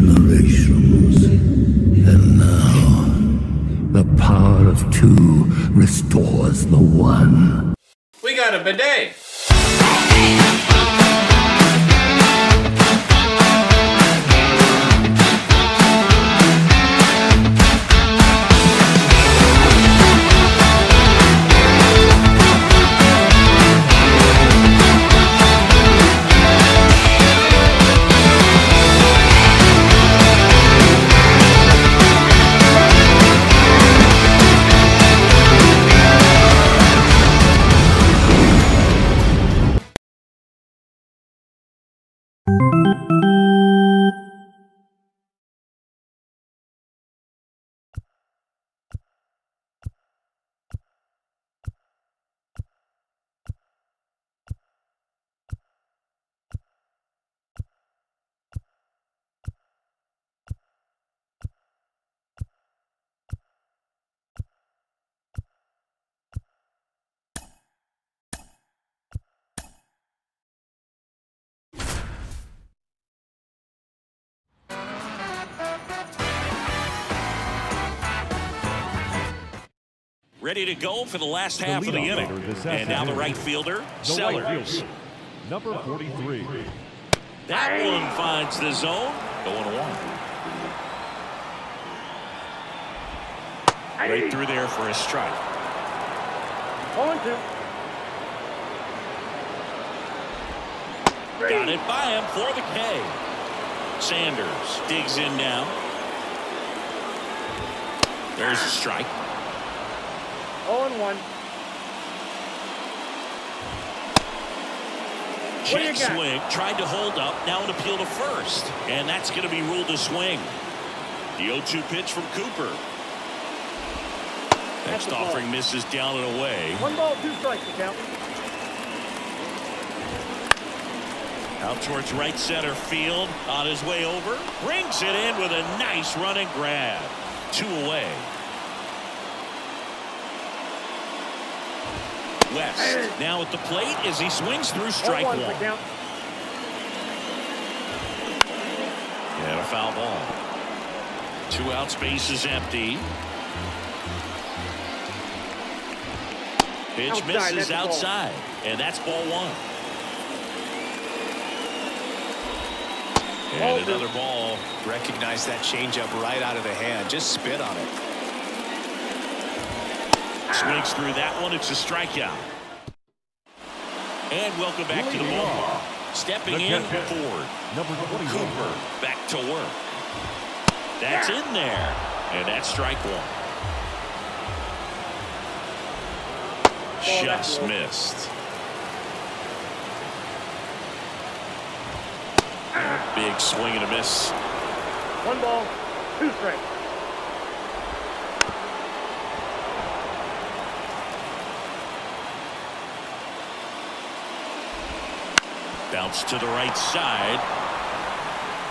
generations. And now, the power of two restores the one. We got a bidet. Ready to go for the last half of the inning. And now the right fielder, The right Sellers. fielder, number 43. That one finds the zone. Going to one. Right through there for a strike. On two. Got it by him for the K. Sanders digs in now. There's a strike. Oh on one. What Check swing. Tried to hold up. Now an appeal to first. And that's going to be ruled a swing. The 0-2 pitch from Cooper. Next the ball. offering misses down and away. One ball, two strikes, the count. Out towards right center field. On his way over. Brings it in with a nice running grab. Two away. West now at the plate as he swings through strike one. And a foul ball. Two out space is empty. Pitch Outside, misses a ball. outside. And that's ball one. And another ball. Recognize that changeup right out of the hand. Just spit on it. Swings through that one. It's a strikeout. And welcome back to the Leading ballpark. off, Stepping the in catcher, Ford. Number 21. Cooper back to work. That's in there. And that's strike one. Ball, Just missed. Big swing and a miss. One ball, two strikes. Bounce to the right side.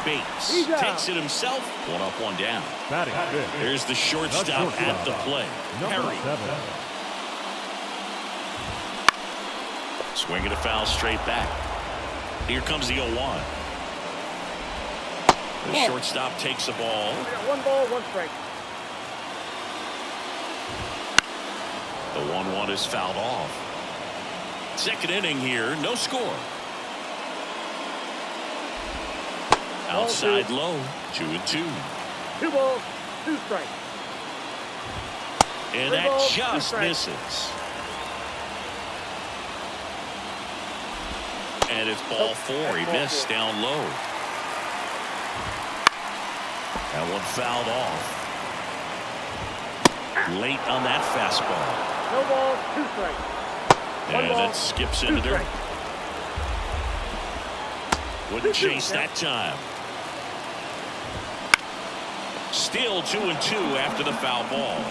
Bates takes it himself. One up, one down. Batting fifth. There's the The shortstop at the play. Number Perry. seven. Swinging a foul straight back. Here comes the 0-1. The shortstop takes the ball. One ball, one strike. The 1-1 is fouled off. Second inning here, no score. Ball Outside two. low, two and two. Two balls, two strikes. And Three that balls, just misses. And it's ball four. that's He ball missed four. down low. That one fouled off. Late on that fastball. No balls, two strikes. One And ball, that skips into dirt. Wouldn't chase that time. Still two and two after the foul ball.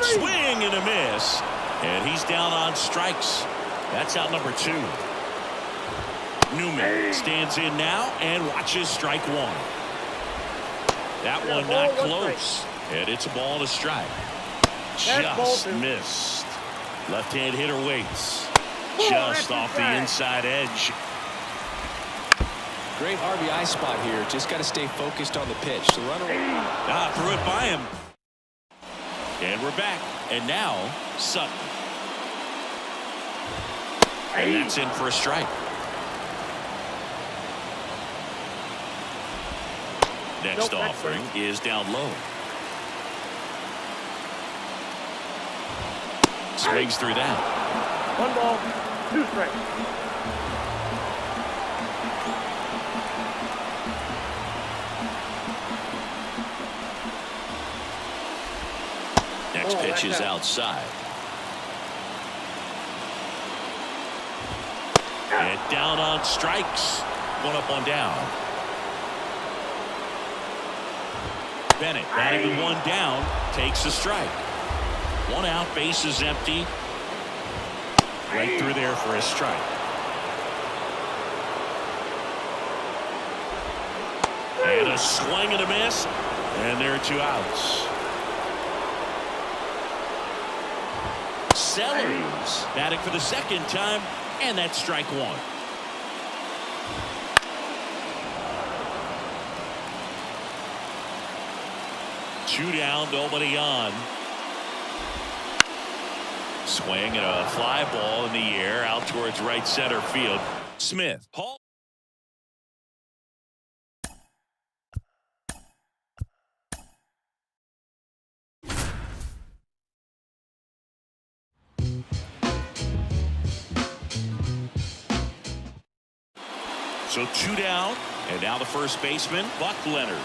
Swing and a miss. And he's down on strikes. That's out number two. Newman stands in now and watches strike one. That one not close. And it's a ball to strike. Just missed. Left-hand hitter waits. Just off the inside edge. Great RBI spot here. Just got to stay focused on the pitch. The runner. Ah, threw it by him. And we're back. And now, Sutton. And that's in for a strike. Next Nope, offering is down low. Swings through that. One ball, two strikes. Next Oh, pitch is outside. And down on strikes. One up, one down. Bennett, not even one down, takes a strike. One out, base is empty. Right through there for a strike. And a swing and a miss. And there are two outs. Sellers batting for the second time, and that's strike one. Two down, nobody on. Swing and a fly ball in the air out towards right center field. Smith. Down, and now the first baseman, Buck Leonard.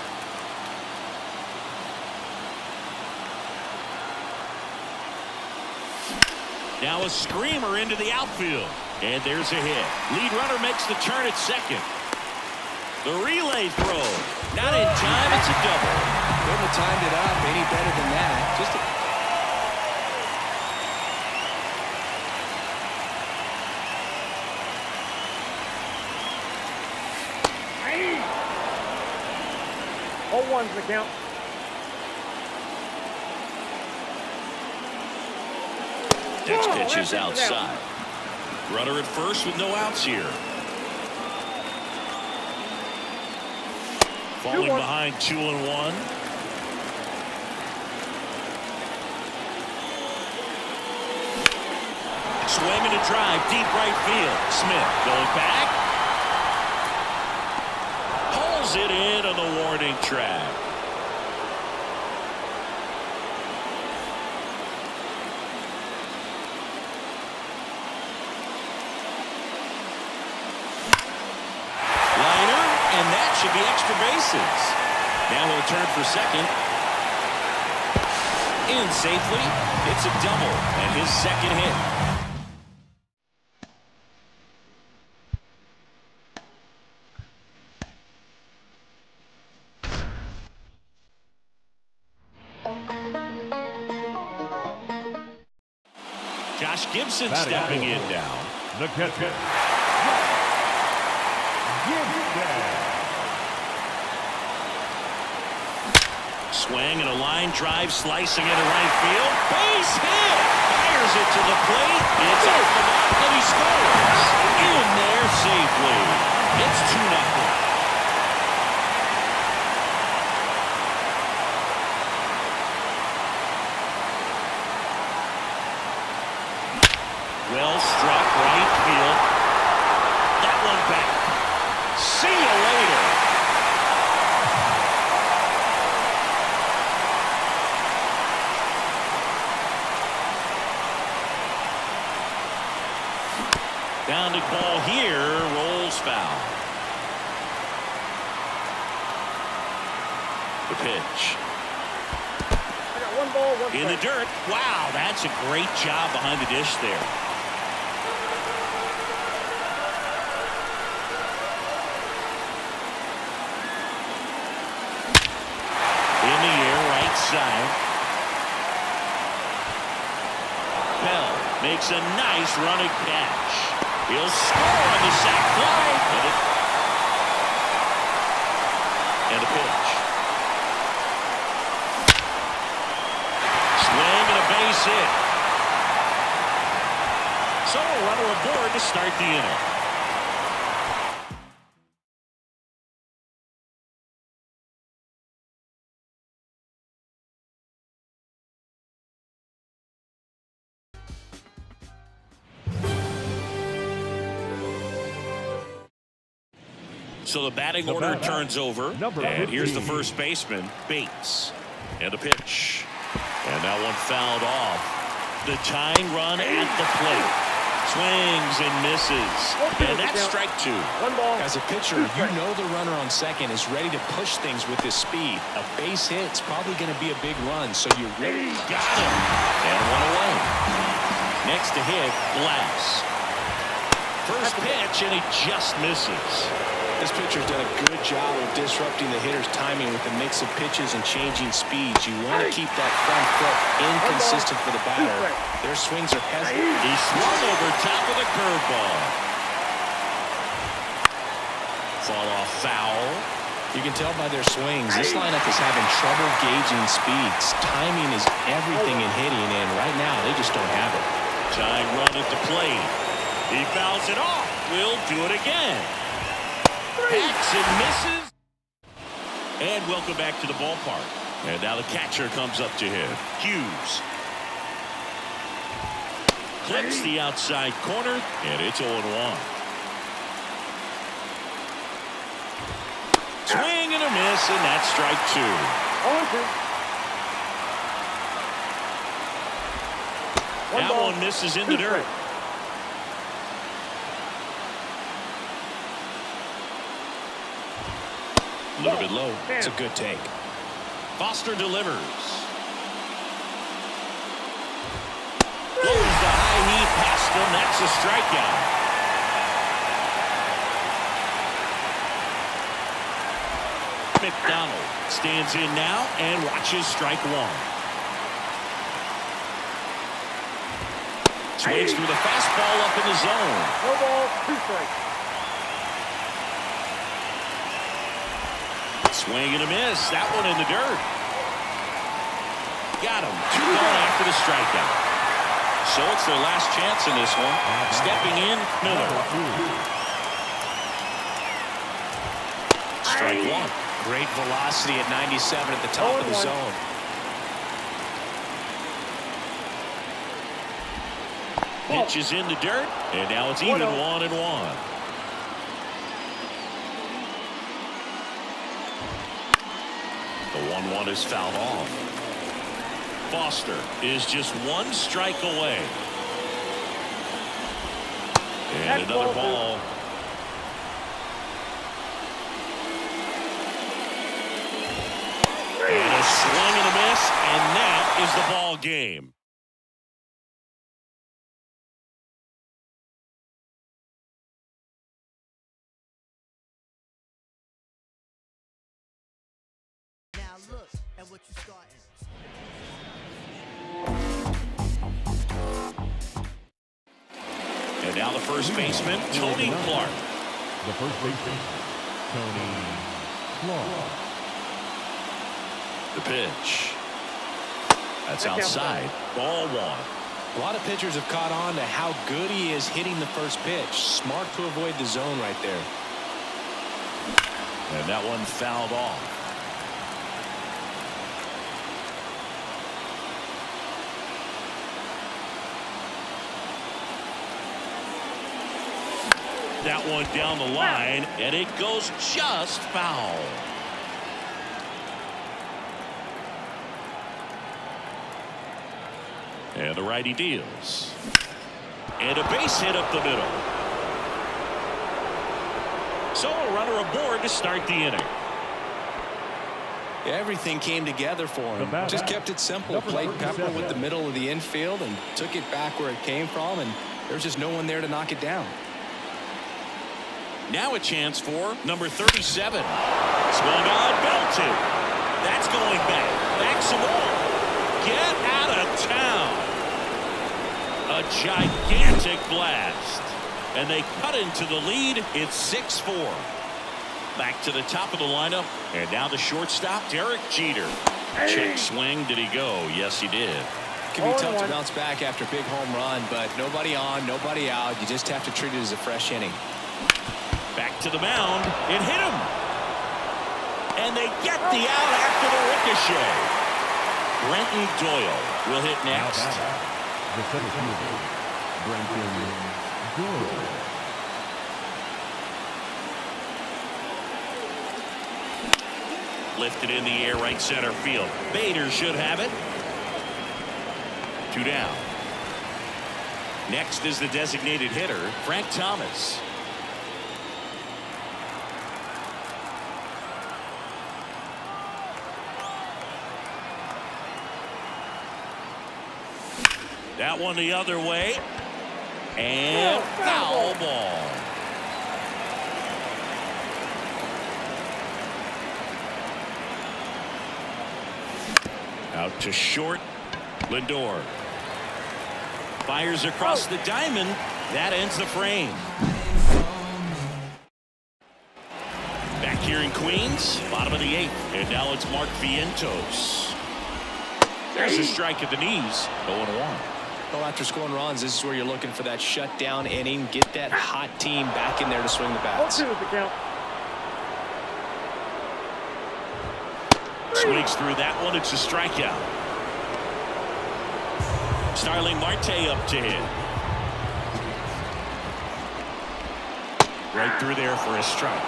Now a screamer into the outfield. And there's a hit. Lead runner makes the turn at second. The relay throw. Not in time. It's a double. Couldn't have timed it up any better than that. Just a All one's the count. Next Whoa, oh, pitch that is pitch is out. outside. Runner at first with no outs here. Falling one. behind two and one. Swing and a drive, deep right field. Smith going back. It in on the warning track. Liner, and that should be extra bases. Now he'll turn for second. In safely. It's a double and his second hit. Batting stepping in now. The catcher. Swing and a line drive slicing into right field. Base hit. Fires it to the plate. It's off the mark and he scores. In there safely. It's 2 nothing. Well struck right field. That one back. See you later. Downed ball here, rolls foul. The pitch. I got one ball, one In the strike. dirt. Wow, that's a great job behind the dish there. In the air, right side. Bell makes a nice running catch. He'll score on the sac fly. aboard to start the inning. So the batting the order turns over. Number and 15. here's the first baseman, Bates. And a pitch. And that one fouled off. The tying run at the plate. Swings and misses. And that's strike two. One ball. As a pitcher, you know the runner on second is ready to push things with his speed. A base hit's probably going to be a big run, so you really Got him. And one away. Next to hit, Glass. First pitch, and he just misses. This pitcher's done a good job of disrupting the hitter's timing with a mix of pitches and changing speeds. You want to keep that front foot inconsistent for the batter. Their swings are hesitant. He swung over top of the curveball. Fall off foul. You can tell by their swings, this lineup is having trouble gauging speeds. Timing is everything in hitting, and right now they just don't have it. Tying run at the plate. He fouls it off. Will do it again. Hacks and misses. And welcome back to the ballpark. And now the catcher comes up to him. Hughes. Clips the outside corner, and it's 0-1. Swing and a miss, and that's strike two. On two. One That ball. one misses in the dirt. A little bit low. It's a good take. Foster delivers. Blows the high heat past him. That's a strikeout. McDonald stands in now and watches strike one. Swings through the fastball up in the zone. No ball. Two strikes. Swing and a miss. That one in the dirt. Got him. Two gone after the strikeout. So it's their last chance in this one. Stepping in, Miller. Strike one. Great velocity at 97 at the top of the 0-1. zone. Pitch is in the dirt, and now it's even one and one. The 1-1 is fouled off. Foster is just one strike away. And That's another ball ball. And a swing and a miss, and that is the ball game. Look at what you're starting. And now the first baseman, Tony Clark. The first baseman, Tony Clark. The pitch. That's outside. Ball one. A lot of pitchers have caught on to how good he is hitting the first pitch. Smart to avoid the zone right there. And that one fouled off. That one down the line, and it goes just foul. And the righty deals. And a base hit up the middle. So a runner aboard to start the inning. Everything came together for him. Just kept it simple. Played Pepper with the middle of the infield and took it back where it came from, and there's just no one there to knock it down. Now a chance for number 37. Swung on, belted. That's going back. Back some more. Get out of town. A gigantic blast. And they cut into the lead. It's 6-4. Back to the top of the lineup. And now the shortstop, Derek Jeter. Check swing. Did he go? Yes, he did. It can be tough to bounce back after a big home run, but nobody on, nobody out. You just have to treat it as a fresh inning. Back to the mound. It hit him. And they get the out after the ricochet. Brenton Doyle will hit next. the Brenton Doyle. Lifted in the air right center field. Bader should have it. Two down. Next is the designated hitter, Frank Thomas. That one the other way. And foul ball. Out to short. Lindor. Fires across oh. the diamond. That ends the frame. Back here in Queens, bottom of the eighth. And now it's Mark Vientos. There's a strike at the knees. 0 1. Well, after scoring runs, this is where you're looking for that shutdown inning. Get that hot team back in there to swing the One, bats. two is the count. Swings through that one. It's a strikeout. Starling Marte up to hit. Right through there for a strike.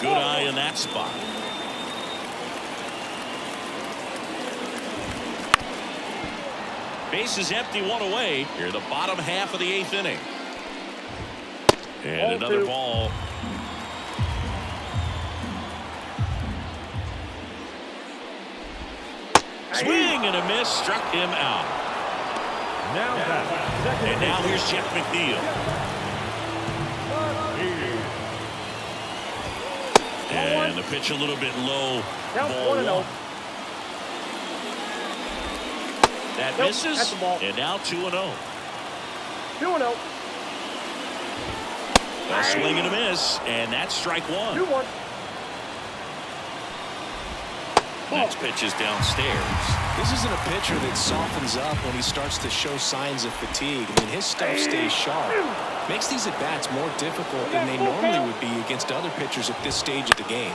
Good eye in that spot. Base is empty, one away. Here, the bottom half of the eighth inning. And another ball. Swing and a miss struck him out. Now that. and now here's Jeff McNeil. And the pitch a little bit low. Now 1 0. That Nope, misses. that's the ball. And now 2 and 0. Two and oh. A swing and a miss. And that's strike one. Two one. Next pitch is downstairs. This isn't a pitcher that softens up when he starts to show signs of fatigue. I mean, his stuff stays sharp. Makes these at-bats more difficult than they normally would be against other pitchers at this stage of the game.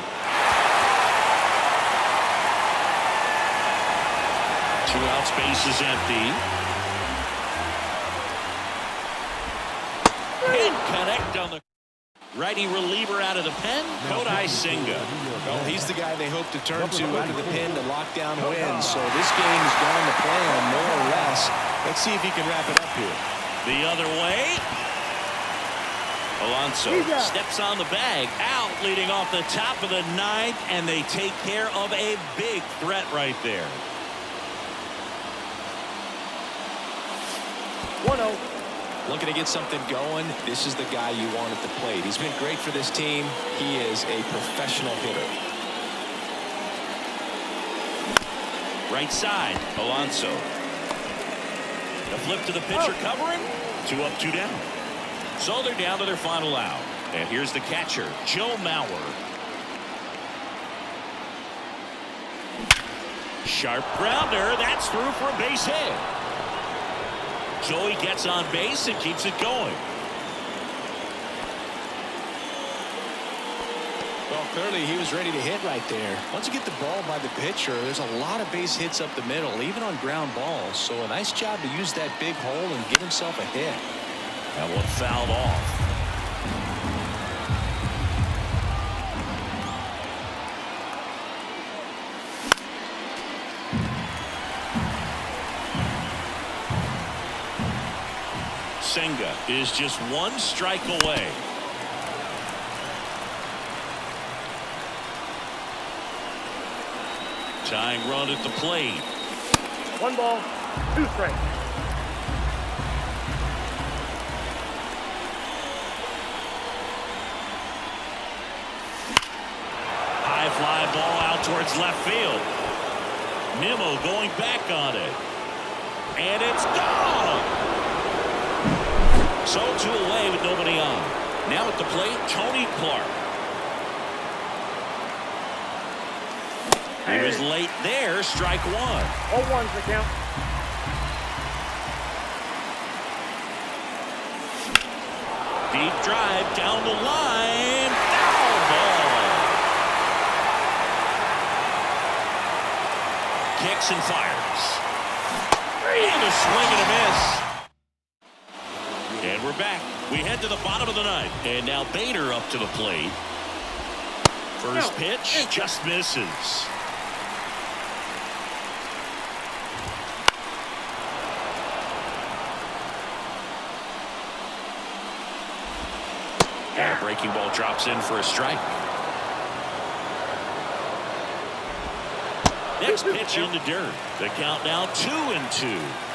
Two outs, base is empty. Can't connect on the righty reliever out of the pen. Kodai Senga. Well, he's the guy they hope to turn to out of the pen to lock down wins. So this game is gone to plan, more or less. Let's see if he can wrap it up here. The other way. Alonso steps on the bag, out leading off the top of the ninth, and they take care of a big threat right there. One oh. Looking to get something going. This is the guy you want at the plate. He's been great for this team. He is a professional hitter. Right side, Alonso. The flip to the pitcher oh. covering. Two up, two down. So they're down to their final out. And here's the catcher, Joe Mauer. Sharp grounder. That's through for a base hit. Joey gets on base and keeps it going. Well, clearly he was ready to hit right there. Once you get the ball by the pitcher, there's a lot of base hits up the middle, even on ground balls. So a nice job to use that big hole and get himself a hit. That one fouled off. Is just one strike away. Tying run at the plate. One ball. Two strikes. High fly ball out towards left field. Nimmo going back on it. And it's gone. So two away with nobody on. Now at the plate, Tony Clark. He was late there, strike one. Oh one's the count. Deep drive down the line. Foul ball. Kicks and fires. And a swing and a miss. And we're We're back. We head to the bottom of the ninth. And now Bader up to the plate. First pitch just misses. And a breaking ball drops in for a strike. Next pitch in the dirt. The count now two and two.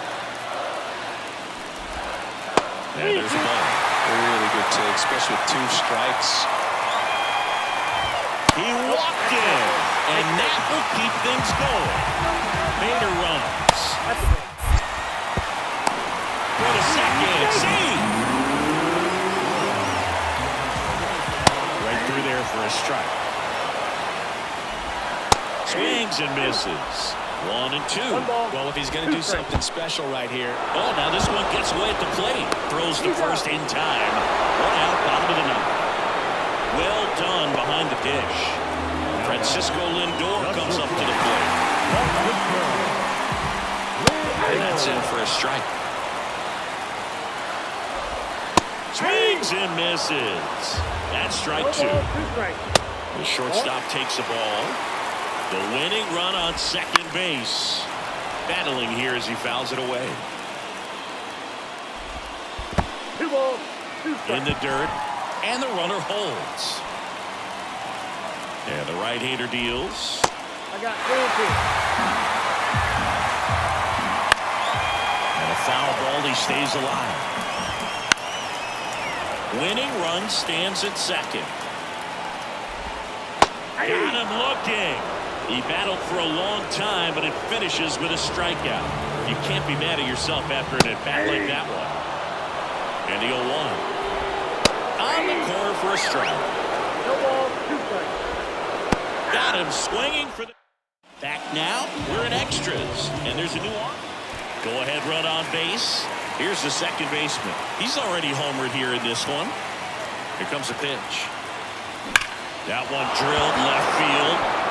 And there's a ball. Really good take, especially with two strikes. He walked in, and that will keep things going. Bader runs. For the second. See! Right through there for a strike. Swings and misses. One and two. One. Well, if he's going to do something special right here, Oh, now this one gets away at the plate. Throws the first in time. One out, bottom of the ninth. Well done behind the dish. Francisco Lindor comes up to the plate. And that's in for a strike. Swings and misses. That's strike two. ball, two strikes. The shortstop takes the ball. The winning run on second base. Battling here as he fouls it away. Two balls, two in the dirt, and the runner holds. And the right-hander deals. I got three and two. And a foul ball, he stays alive. Winning run stands at second. Got him looking. He battled for a long time, but it finishes with a strikeout. You can't be mad at yourself after an at-bat like that one. And the 0-1. On the corner for a strike. No balls, two strikes. Got him swinging for the. Back now, we're in extras, and there's a new arm. Go ahead, run on base. Here's the second baseman. He's already homered here in this one. Here comes the pitch. That one drilled left field.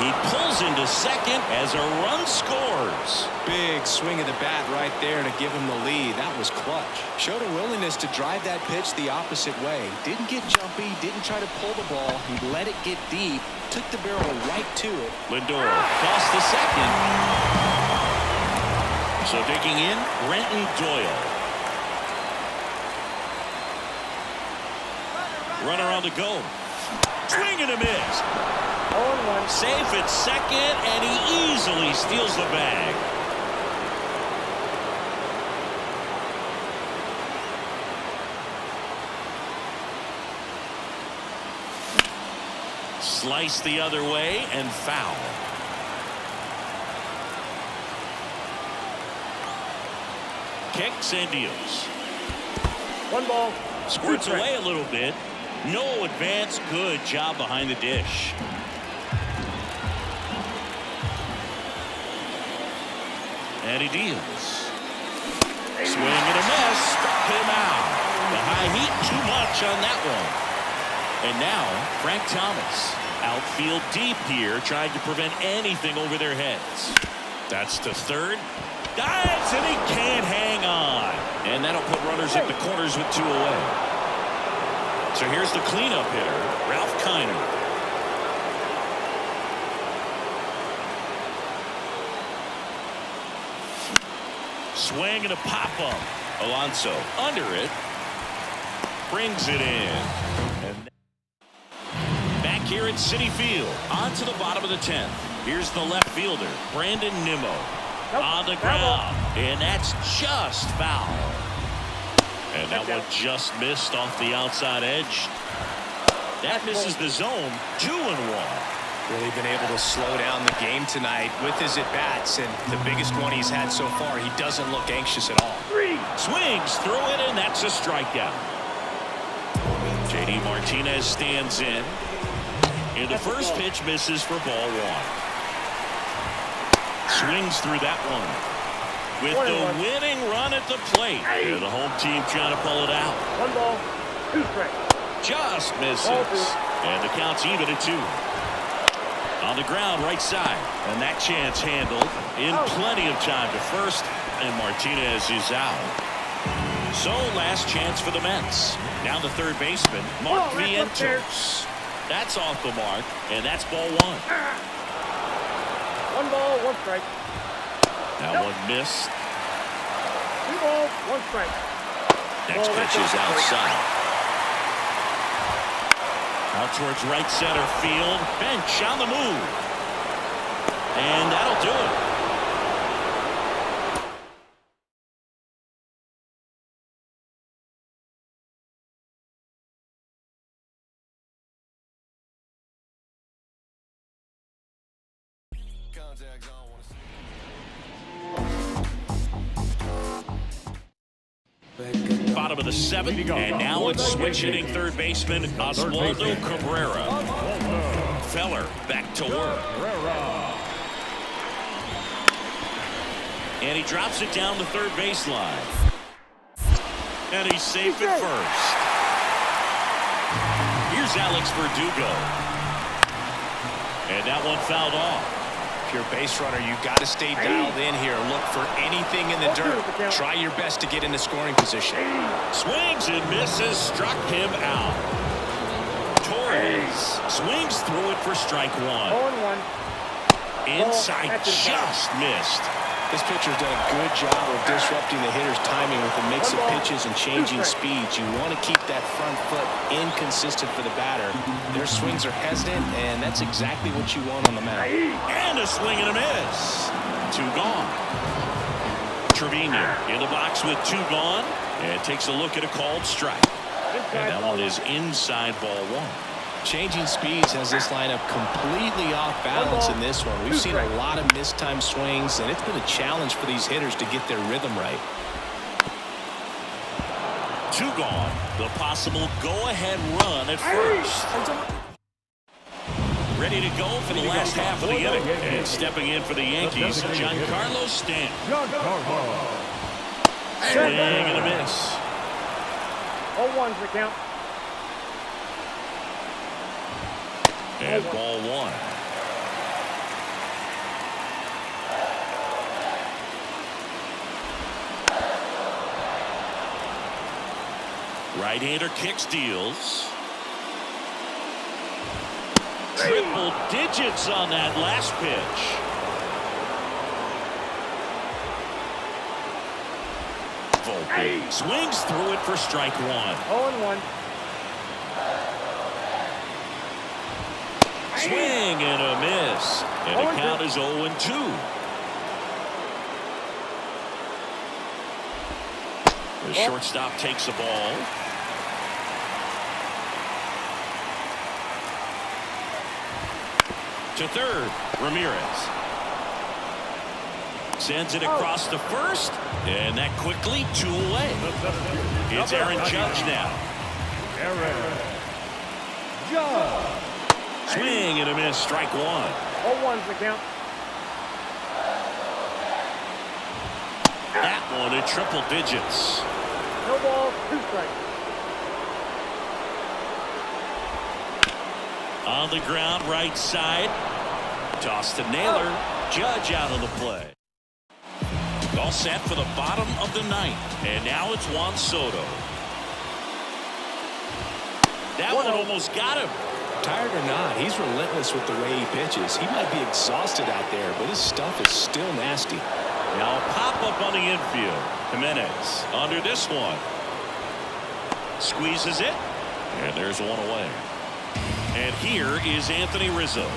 He pulls into second as a run scores. big swing of the bat right there to give him the lead. That was clutch. Showed a willingness to drive that pitch the opposite way. Didn't get jumpy, didn't try to pull the ball. He let it get deep, took the barrel right to it. Lindor across the second. So digging in, Brenton Doyle. Runner on the go. Swing and a miss. All in one. Safe at second, and he easily steals the bag. Slice the other way and foul. Kicks and deals. One ball, Squirts away a little bit. No advance. Good job behind the dish. And he deals. Swing and a miss. Him out. The high heat too much on that one. And now Frank Thomas. Outfield deep here trying to prevent anything over their heads. That's to third. Dives and he can't hang on. And that'll put runners at the corners with two away. So here's the cleanup hitter, Ralph Kiner. Swing and a pop-up. Alonso under it. Brings it in. And back here at Citi Field. On to the bottom of the 10th. Here's the left fielder, Brandon Nimmo. Nope, On the ground. And that's just foul. And that one just missed off the outside edge. That misses the zone. Two and one. Really been able to slow down the game tonight with his at-bats, and the biggest one he's had so far, he doesn't look anxious at all. Three. Swings through it, and that's a strikeout. JD Martinez stands in. And the first pitch misses for ball one. Swings through that one. With the winning run at the plate. And the home team trying to pull it out. One ball, two strikes. Just misses. Ball. And the count's even at two. On the ground, right side. And that chance handled in oh. plenty of time to first. And Martinez is out. So last chance for the Mets. Now the third baseman, Mark Oh, that's. Vientos. That's off the mark, and that's ball one. One ball, one strike. That Nope. one missed. Two balls, one strike. Next Oh, that's pitch is outside. Out towards right center field. Bench on the move. And that'll do it. Bottom of the seventh, and now it's switch hitting third baseman Oswaldo Cabrera. Feller back to work. And he drops it down the third baseline. And he's safe at first. Here's Alex Verdugo. And that one fouled off. If you're a base runner, you got to stay dialed in here. Look for anything in the dirt. Try your best to get in the scoring position. Swings and misses, struck him out. Torres swings through it for strike one. Oh and one. Inside that's inside. just missed. This pitcher's done a good job of disrupting the hitter's timing with a mix of pitches and changing speeds. You want to keep that front foot inconsistent for the batter. Their swings are hesitant, and that's exactly what you want on the mound. And a swing and a miss. Two gone. Trevino in the box with two gone. And takes a look at a called strike. And that one is inside ball one. Changing speeds has this lineup completely off balance in this one. We've seen a lot of mistimed swings, and it's been a challenge for these hitters to get their rhythm right. Two gone. The possible go-ahead run at first. Ready to go for the last half of the inning. And stepping in for the Yankees, Giancarlo Stanton. Giancarlo. Swing and a miss. Oh one's the count. And ball one. Right-hander kicks steals. Triple digits on that last pitch. Swings through it for strike one. 0-1. Swing and a miss. And the count is 0 and 2. The shortstop takes the ball. To third, Ramirez. Sends it across the first, and that quickly two away. It's Aaron Judge now. Aaron Judge. Swing and a miss, strike one. Oh one's the count. That one at triple digits. No balls, two strikes. On the ground, right side. Toss to Naylor. Oh. Judge out of the play. All set for the bottom of the ninth. And now it's Juan Soto. That one almost got him. Tired or not, he's relentless with the way he pitches. He might be exhausted out there, but his stuff is still nasty. Now pop up on the infield. Jimenez under this one. Squeezes it. And there's one away. And here is Anthony Rizzo.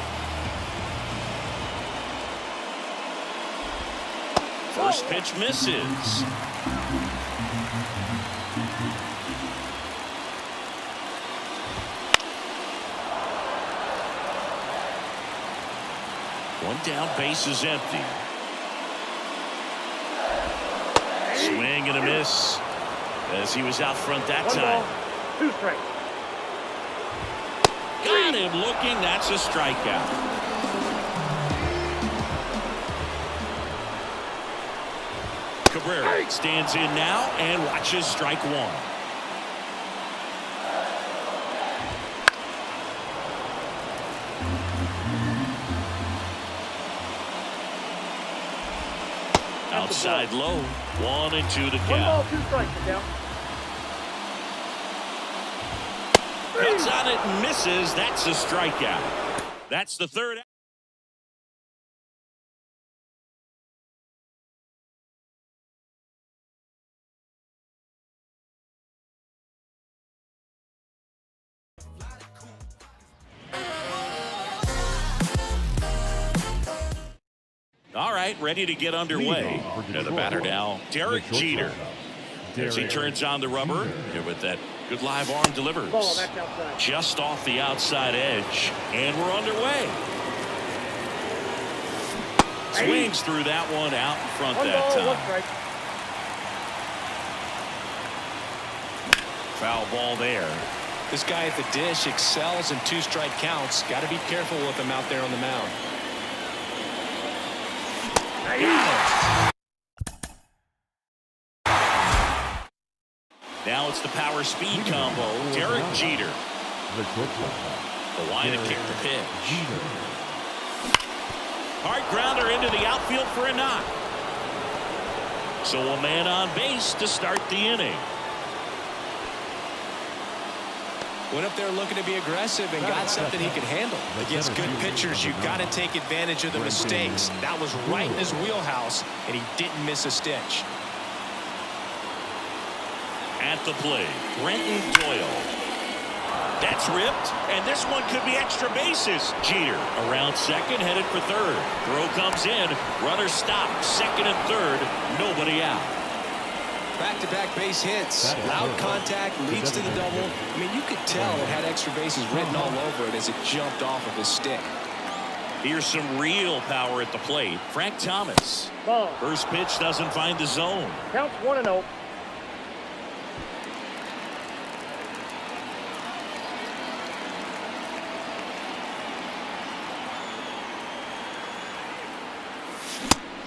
First pitch misses. Down, base is empty. Swing and a miss as he was out front that One time. ball, two strikes. Got him looking. That's a strikeout. Cabrera stands in now and watches strike one. Outside low. One and two to One ball, two strikes to count. On it and misses. That's a strikeout. That's the third. All right, ready to get underway. Leadoff for And the batter now, Derek Jeter. As he turns on the rubber and with that good live arm delivers. Ball, that's outside. Just off the outside edge. And we're underway. Swings through that one out in front that ball, time. Foul ball there. This guy at the dish excels in two strike counts. Got to be careful with him out there on the mound. Now it's the power speed combo. Derek Jeter. The line to kick the pitch. Hard grounder into the outfield for a knock. So a man on base to start the inning. Went up there looking to be aggressive and got something he could handle. Against good pitchers, you've got to take advantage of the mistakes. That was right in his wheelhouse, and he didn't miss a stitch. At the plate, Brenton Doyle. That's ripped, and this one could be extra bases. Jeter around second, headed for third. Throw comes in, runner stopped, second and third, nobody out. Back-to-back base hits. Loud good. contact leads to the double. I mean, you could tell it had extra bases written all over it as it jumped off of his stick. Here's some real power at the plate. Frank Thomas. Ball. First pitch doesn't find the zone. Counts one and oh.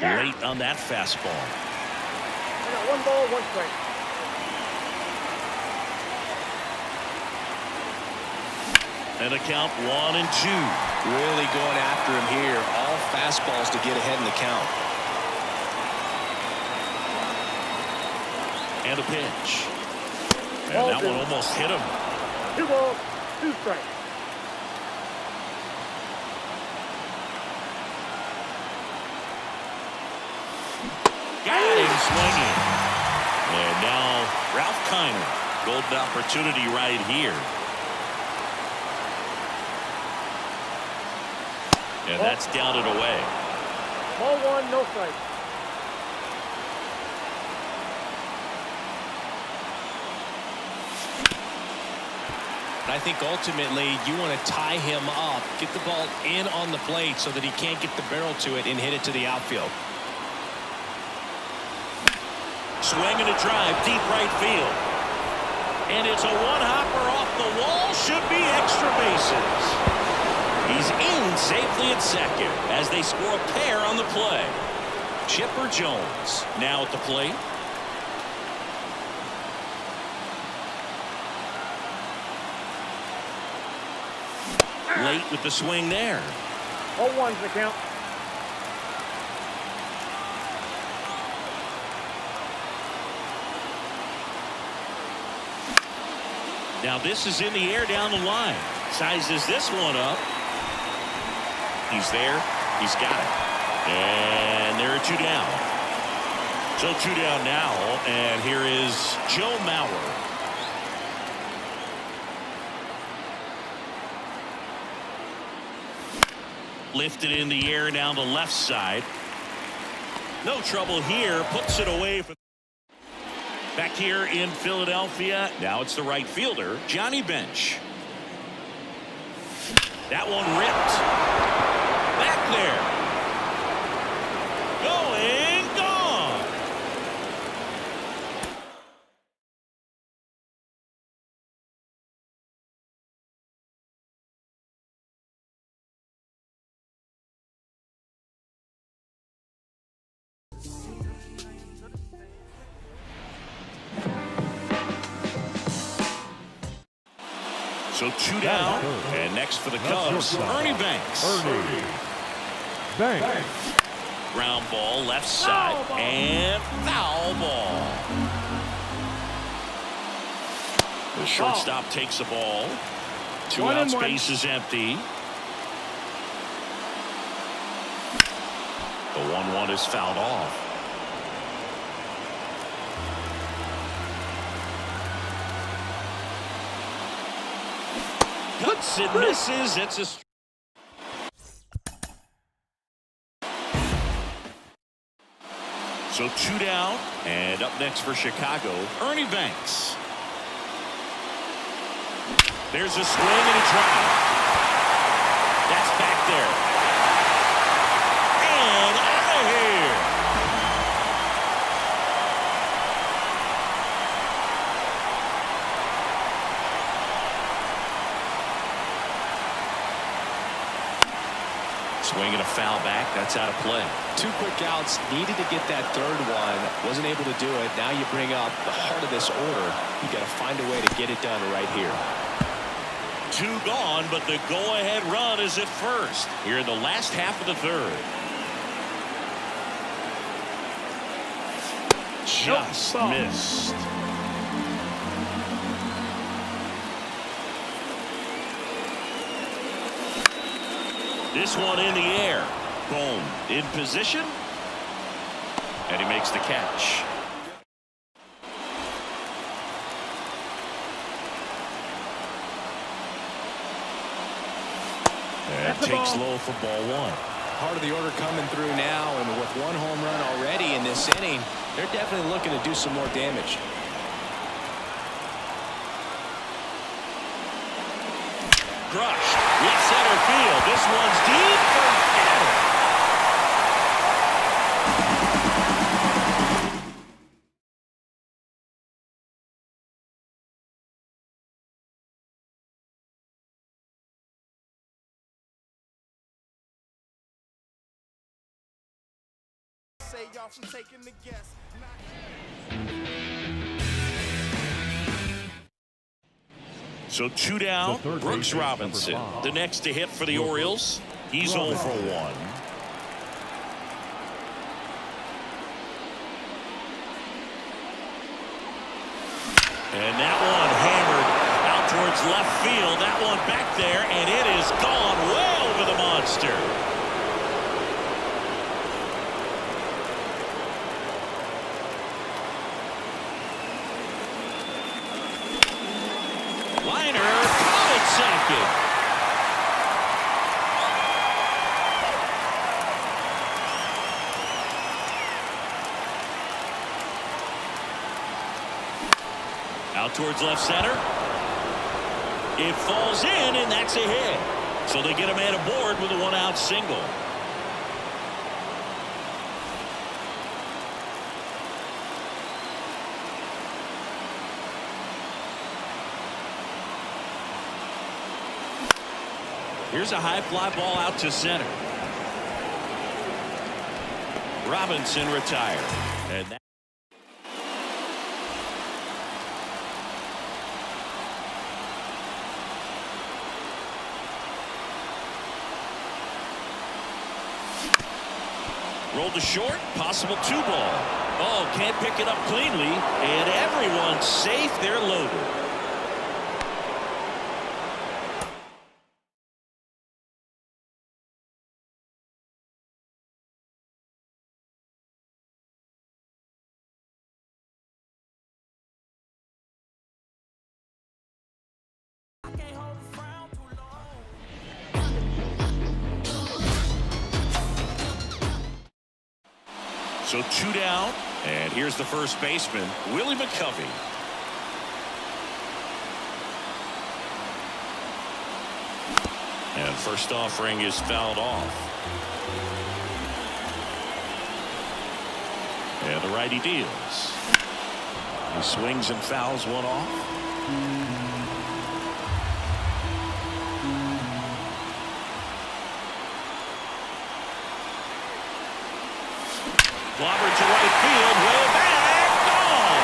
Late on that fastball. I got one ball, one strike. And a count one and two. Really going after him here. All fastballs to get ahead in the count. And a pitch. And Ball that two. one almost hit him. Two balls, two strikes. Kiner. Golden opportunity right here. And that's down and away. Ball one, no strike. I think ultimately you want to tie him up, get the ball in on the plate so that he can't get the barrel to it and hit it to the outfield. Swing and a drive, deep right field. And it's a one-hopper off the wall. Should be extra bases. He's in safely at second as they score a pair on the play. Chipper Jones now at the plate. Late with the swing there. All ones the count. Now this is in the air down the line. Sizes this one up. He's there. He's got it. And there are two down. So two down now. And here is Joe Mauer. Lifted in the air down the left side. No trouble here. Puts it away from Back here in Philadelphia, now it's the right fielder, Johnny Bench. That one ripped. Back there. For the The Cubs, shortstop, Ernie Banks. Ernie. Banks. Ground ball left side. Foul ball. And foul ball. The oh. shortstop takes the ball. Two One out and space is empty. The 1-1 is fouled off. Cuts and misses. It's a So two down, and up next for Chicago, Ernie Banks. There's a swing and a drive. That's back there. And out of here. Swing and a foul back. That's out of play. Two quick outs. Needed to get that third one. Wasn't able to do it. Now you bring up the heart of this order. You got to find a way to get it done right here. Two gone, but the go-ahead run is at first here in the last half of the third. Just Nope. missed. This one in the air. Boom. In position. And he makes the catch. And takes ball. low for ball one. Part of the order coming through now, and with one home run already in this inning, they're definitely looking to do some more damage. Crushed. Left center field. This one's deep. Say y'all from taking the guess. So two down. The Brooks Robinson. The next to hit for the Orioles. He's 0 for 1. And that one hammered out towards left field. That one back there, and it is gone way over the monster. Liner caught at second. Out towards left center. It falls in, and that's a hit. So they get a man aboard with a one-out single. Here's a high fly ball out to center. Robinson retired. And Rolled to short, possible two ball. Oh, can't pick it up cleanly, and everyone safe. They're loaded. So two down, and here's the first baseman, Willie McCovey. And first offering is fouled off. And the righty deals. He swings and fouls one off. Clobbered to right field, way back, gone.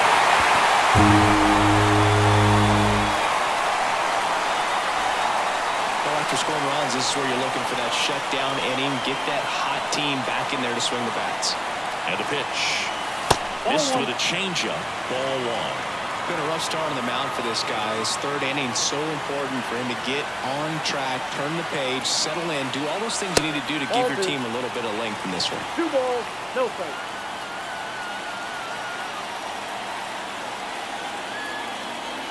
Well, after scoring runs, this this is where you're looking for that shutdown inning. Get that hot team back in there to swing the bats. And a pitch. Missed oh, with a changeup. Ball one. Been a rough start on the mound for this guy. His third inning so important for him to get on track, turn the page, settle in, do all those things you need to do to give your team a little bit of length in this one. Two balls, no strikes.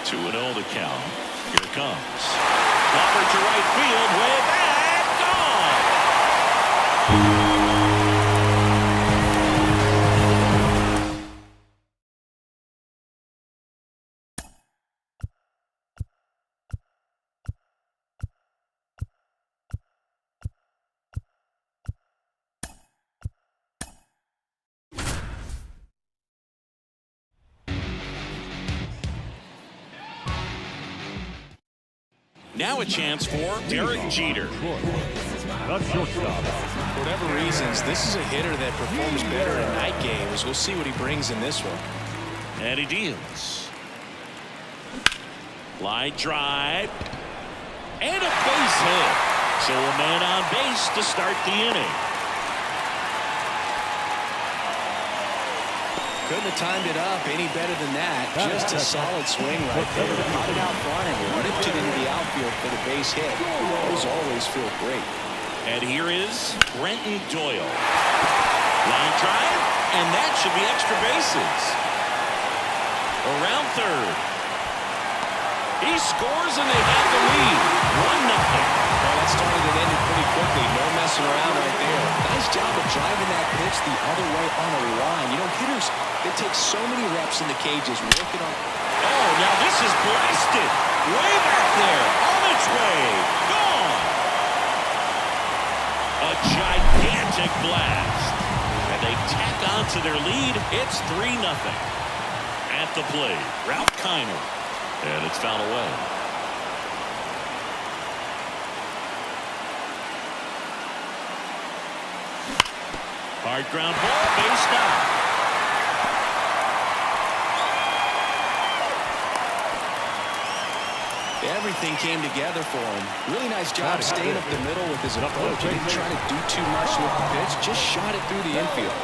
Two and zero the count. Here it comes. Clobber to right field. Way back. Gone. A chance for Derek Jeter. The shortstop. For whatever reasons, this is a hitter that performs better in night games. We'll see what he brings in this one. And he deals. Line drive. And a base hit. So a man on base to start the inning. Couldn't have timed it up any better than that. Just a solid swing right there. Caught it out front and ripped it into the outfield for the base hit. Those always feel great. And here is Brenton Doyle. Line drive, and that should be extra bases. Around third. He scores, and they have the lead. 1 nothing. Well, that started and ended pretty quickly. No messing around right there. Nice job of driving that pitch the other way on the line. You know, hitters, they take so many reps in the cages working on. Oh, now this is blasted. Way back there. On its way. Gone. A gigantic blast. And they tack on to their lead. It's 3 nothing. At the plate, Ralph Kiner. And it's fouled away. Hard ground ball, base down. Everything came together for him. Really nice job staying up the middle with his approach. He didn't try to do too much with the pitch. Just shot it through the infield.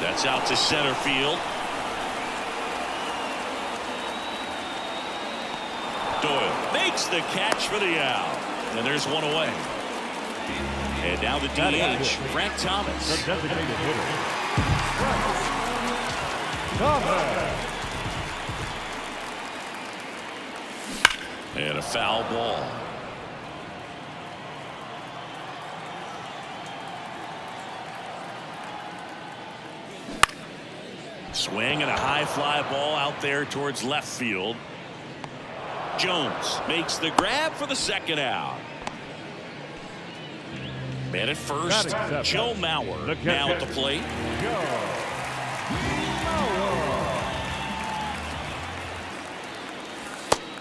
That's out to center field. Doyle makes the catch for the out. And there's one away. And now the DH, Frank The Thomas. Thomas. And a foul ball. Swing and a high fly ball out there towards left field. Jones makes the grab for the second out. Man at first, Joe Mauer The now at the plate.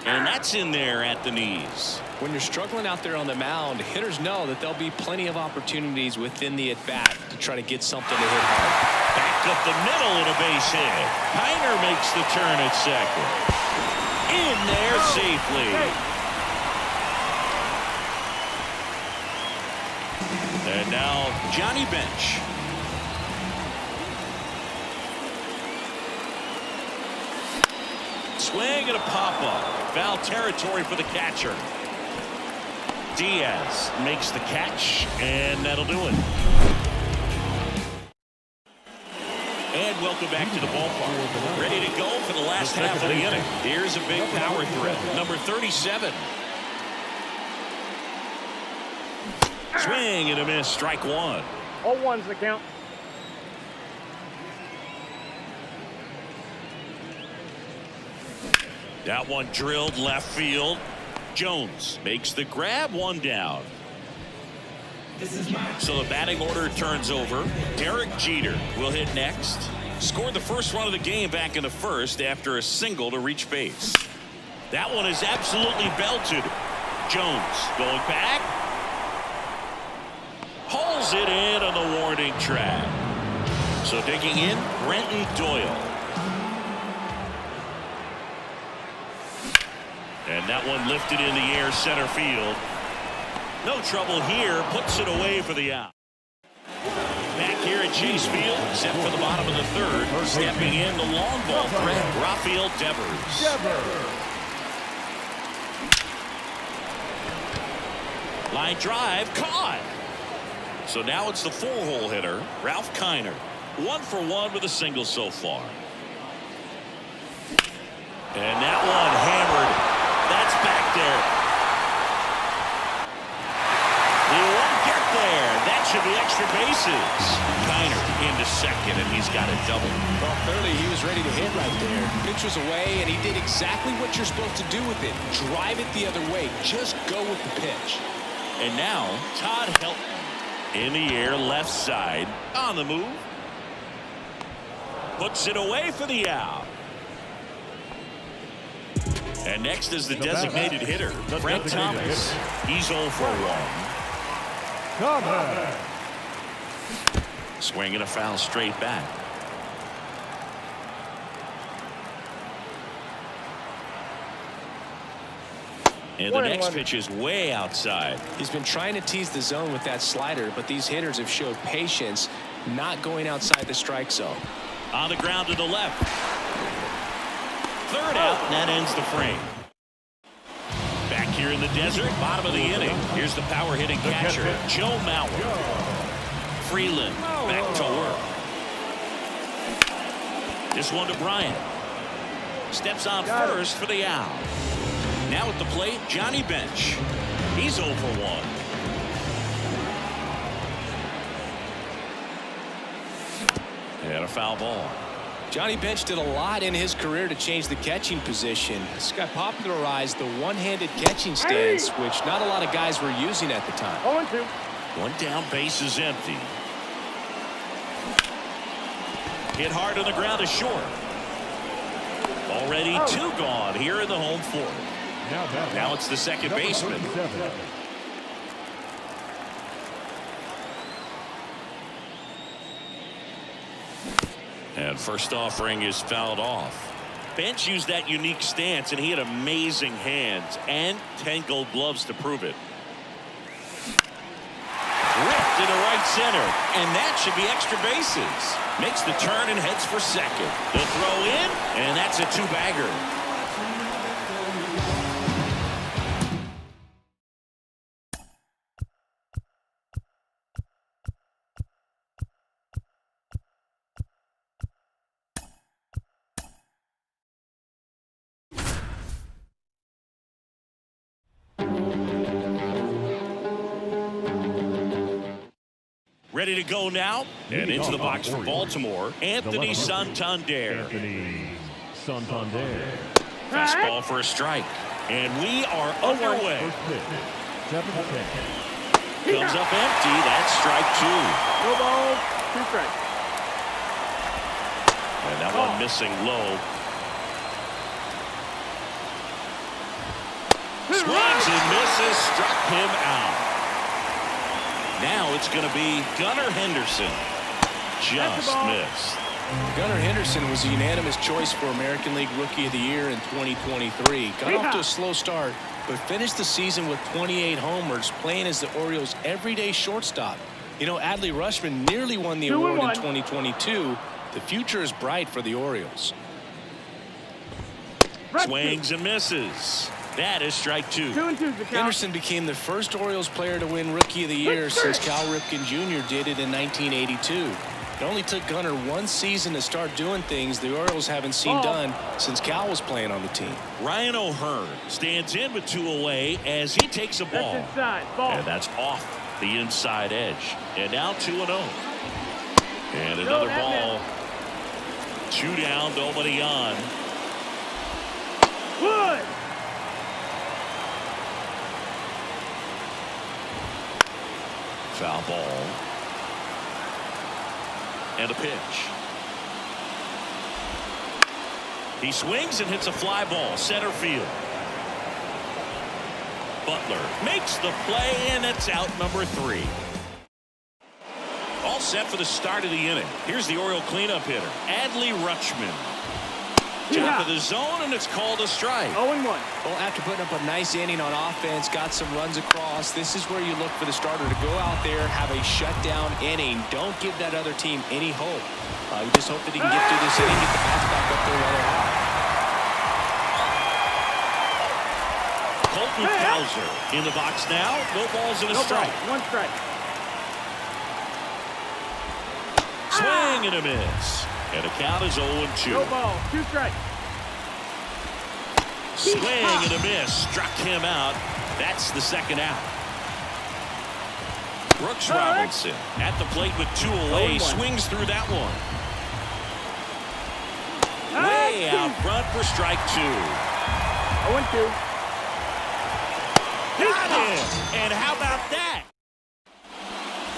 And that's in there at the knees. When you're struggling out there on the mound, hitters know that there'll be plenty of opportunities within the at-bat to try to get something to hit hard. Back up the middle and a base hit. Kiner makes the turn at second. In there safely. And now Johnny Bench. Swing and a pop-up. Foul territory for the catcher. Diaz makes the catch, and that'll do it. And welcome back to the ballpark. Ready to go for the last half of the inning. Here's a big power threat. Number 37. Swing and a miss. Strike one. All ones the count. That one drilled left field. Jones makes the grab one down. So the batting order turns over. Derek Jeter will hit next. Scored the first run of the game back in the first after a single to reach base. That one is absolutely belted. Jones going back. It in on the warning track. So digging in, Brenton Doyle. And And that one lifted in the air center field. No trouble here. Puts it away for the out. Back here at Chase Field, set for the bottom of the third. Stepping in the long ball threat, Rafael Devers. Line drive, caught. So now it's the four-hole hitter, Ralph Kiner. One for one with a single so far. And that one hammered. That's back there. He won't get there. That should be extra bases. Kiner into second, and he's got a double. Well, clearly he was ready to hit right there. Pitch was away, and he did exactly what you're supposed to do with it. Drive it the other way. Just go with the pitch. And now, Todd Helton in the air, left side, on the move. Puts it away for the out. And next is the designated hitter, Frank Thomas. He's 0 for 1. Thomas. Swinging a foul straight back. And the next pitch is way outside. He's been trying to tease the zone with that slider, but these hitters have showed patience, not going outside the strike zone. On the ground to the left. Third out, and that ends the frame. Back here in the desert, bottom of the inning. Here's the power hitting catcher, Joe Mauer. Freeland back to work. This one to Bryant. Steps on first for the out. Now at the plate, Johnny Bench. He's 0 for 1. And a foul ball. Johnny Bench did a lot in his career to change the catching position. This guy popularized the one-handed catching stance, which not a lot of guys were using at the time. 0 2. One down, base is empty. Hit hard on the ground is short. Already oh. two gone here in the home fourth. Now it's the second baseman. And first offering is fouled off. Bench used that unique stance, and he had amazing hands and 10 gold gloves to prove it. Ripped into right center, and that should be extra bases. Makes the turn and heads for second. The throw in, and that's a two-bagger. Ready to go now, and into the box for Baltimore, Anthony Santander. Anthony Santander. Fastball for a strike. And we are underway. First pitch. Seven to ten. Comes up empty. That's strike two. No ball, two strikes. And that one missing low. Swings and misses. Struck him out. Now it's going to be Gunnar Henderson. Just missed. Gunnar Henderson was a unanimous choice for American League Rookie of the Year in 2023. Got off to a slow start, but finished the season with 28 homers, playing as the Orioles' everyday shortstop. You know, Adley Rutschman nearly won the Two award in 2022. The future is bright for the Orioles. Swings and misses. That is strike two. Two and two's the count. Became the first Orioles player to win Rookie of the Year since Cal Ripken Jr. did it in 1982. It only took Gunnar one season to start doing things the Orioles haven't seen Ball. done since Cal was playing on the team. Ryan O'Hearn stands in with two away as he takes a ball. That's inside. Ball. And that's off the inside edge. And now 2 and 0. And Go, another Batman. ball. Two down, nobody on. Wood. Foul ball. And a pitch. He swings and hits a fly ball, center field. Butler makes the play, and it's out number three. All set for the start of the inning. Here's the Oriole cleanup hitter, Adley Rutschman. Top of the zone, and it's called a strike. 0 1. Well, after putting up a nice inning on offense, got some runs across, this is where you look for the starter to go out there, have a shutdown inning. Don't give that other team any hope. Uh, you just hope that he can get through this inning, get the bats back up there while they're hot. Colton Cowser in the box now. No balls and a No strike. ball. One strike. Swing and a miss. And the count is 0-2. No ball. Two strikes. Swing and a miss. Struck him out. That's the second out. Brooks. Robinson at the plate with two away. 0-1. Swings through that one. Way out front for strike two. 0 2. Got him. And how about that?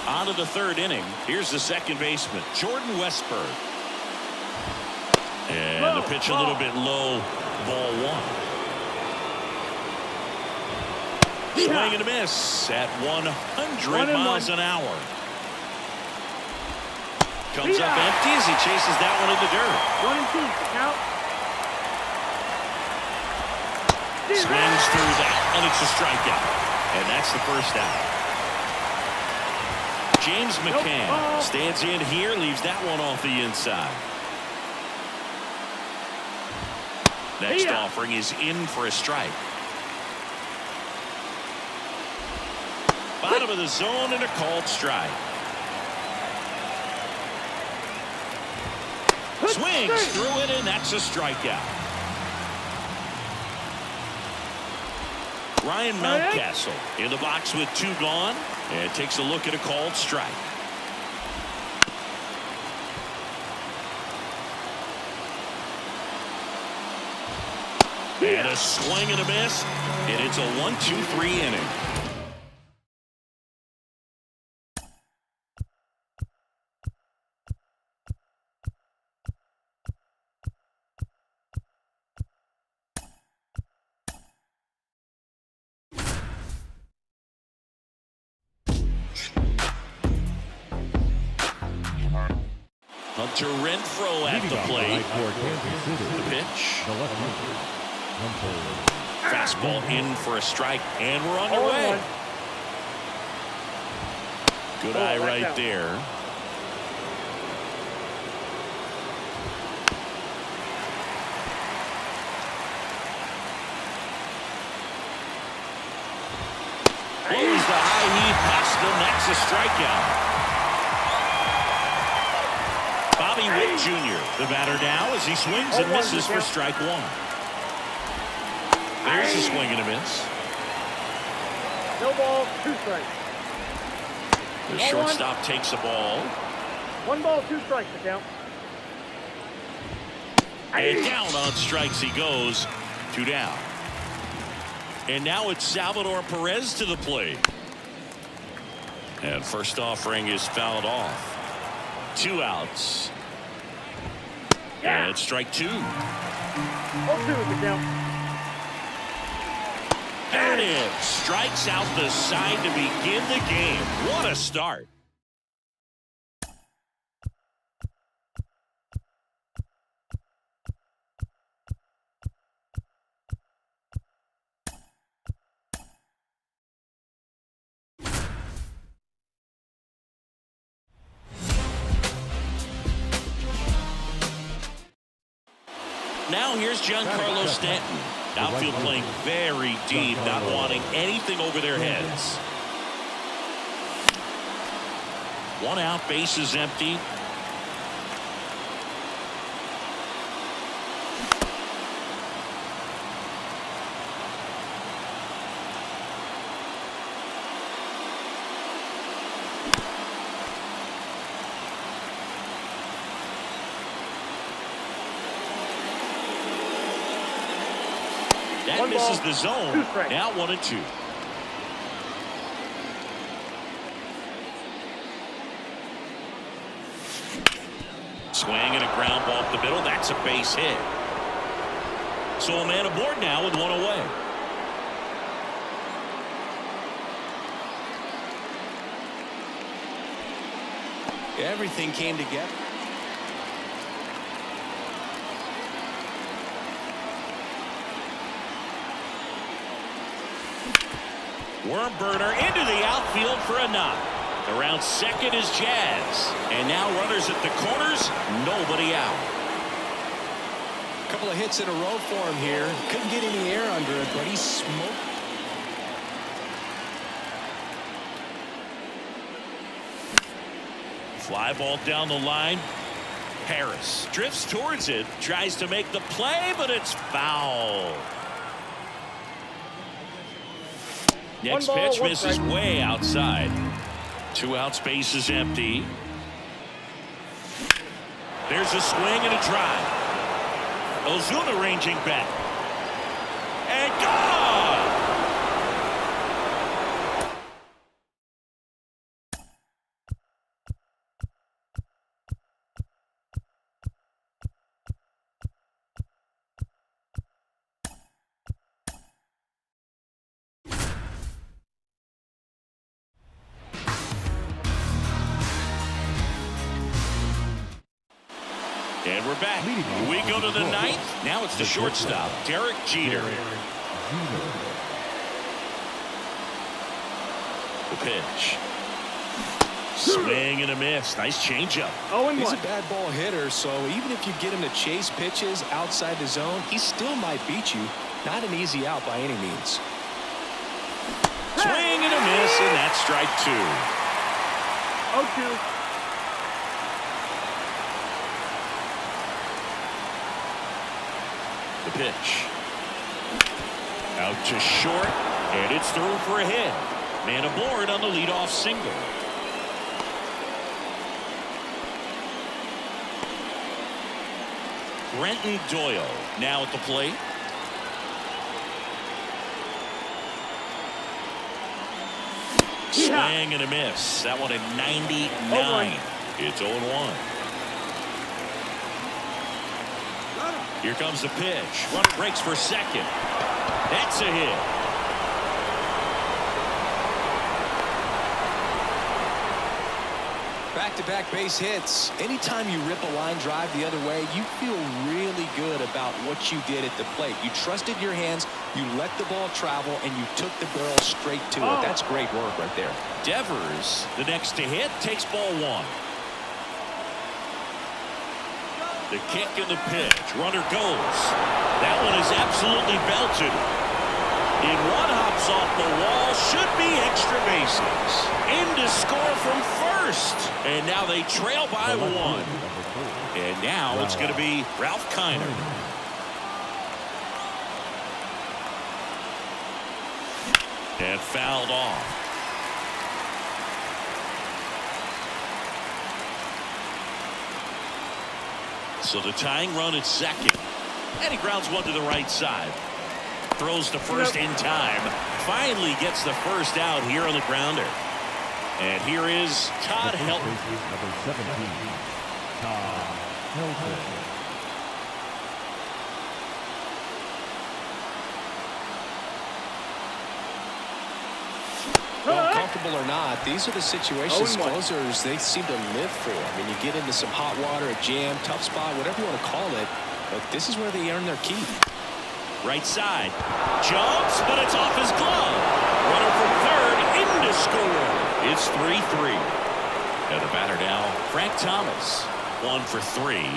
On to the third inning. Here's the second baseman, Jordan Westburg. And the Low, pitch a little bit low. Ball one. Swing and a miss at 100 One miles one. an hour. Comes up empty as he chases that one in the dirt. 1 and 2. Count. Swings through that, and it's a strikeout. And that's the first out. James McCann ball. stands in here, leaves that one off the inside. Next Yeah. offering is in for a strike. Bottom of the zone and a called strike. Swings through it, and that's a strikeout. Ryan Mountcastle in the box with two gone and takes a look at a called strike. And a swing and a miss, and it's a one, two, three inning. Hunter Renfroe at the plate. for The pitch. The left-hander, Hunter Fastball in for a strike, and we're 0 underway. 1. Good Oh, eye right there. Blows the high heat past him. That's a strikeout. Bobby Witt Jr. the batter now as he swings and Oh, one, misses for strike one. There's a swing and a miss. No ball. Two strikes. The Ball one. shortstop takes a ball. One ball. Two strikes. The count. And down on strikes he goes. Two down. And now it's Salvador Perez to the plate. And first offering is fouled off. Two outs. Yeah. And strike two. 0 2 the count. It strikes out the side to begin the game. What a start. Now here's Giancarlo. Outfield playing very deep, not wanting anything over their heads. One out, base is empty. One misses ball, the zone. Now one and two. Swing and a ground ball up the middle. That's a base hit. So a man aboard now with one away. Everything came together. Worm burner into the outfield for a knock. Around second is Jazz. And now runners at the corners, nobody out. Couple of hits in a row for him here. Couldn't get any air under it, but he smoked. Fly ball down the line. Harris drifts towards it, tries to make the play, but it's foul. Next ball, pitch misses strike. way outside. Two out, space is empty. There's a swing and a drive. Ozuna ranging back. And gone! The shortstop, Derek Jeter. The pitch. Swing and a miss. Nice changeup. Oh, and He's a bad ball hitter, so even if you get him to chase pitches outside the zone, he still might beat you. Not an easy out by any means. Swing and a miss, and that's strike two. Oh, two. The pitch. Out to short, and it's through for a hit. Man aboard on the leadoff single. Brenton Doyle now at the plate. Swing and a miss. That one at 99. Oh, boy. It's 0 1. Here comes the pitch. Runner breaks for second. That's a hit. Back-to-back base hits. Anytime you rip a line drive the other way, you feel really good about what you did at the plate. You trusted your hands, you let the ball travel, and you took the barrel straight to Oh. it. That's great work right there. Devers, the next to hit, takes ball one. The kick and the pitch. Runner goes. That one is absolutely belted. In one hops off the wall. Should be extra bases. In to score from first. And now they trail by one. And now it's going to be Ralph Kiner. And fouled off. So the tying run at second. And he grounds one to the right side. Throws to first in time. Finally gets the first out here on the grounder. And here is Todd Helton. Number 17, Todd Helton. Well, comfortable or not, these are the situations closers they seem to live for. I mean, you get into some hot water, a jam, tough spot, whatever you want to call it. But this is where they earn their keep. Right side. Jumps, but it's off his glove. Runner from third in to score. It's 3-3. And the batter now, Frank Thomas. One for three.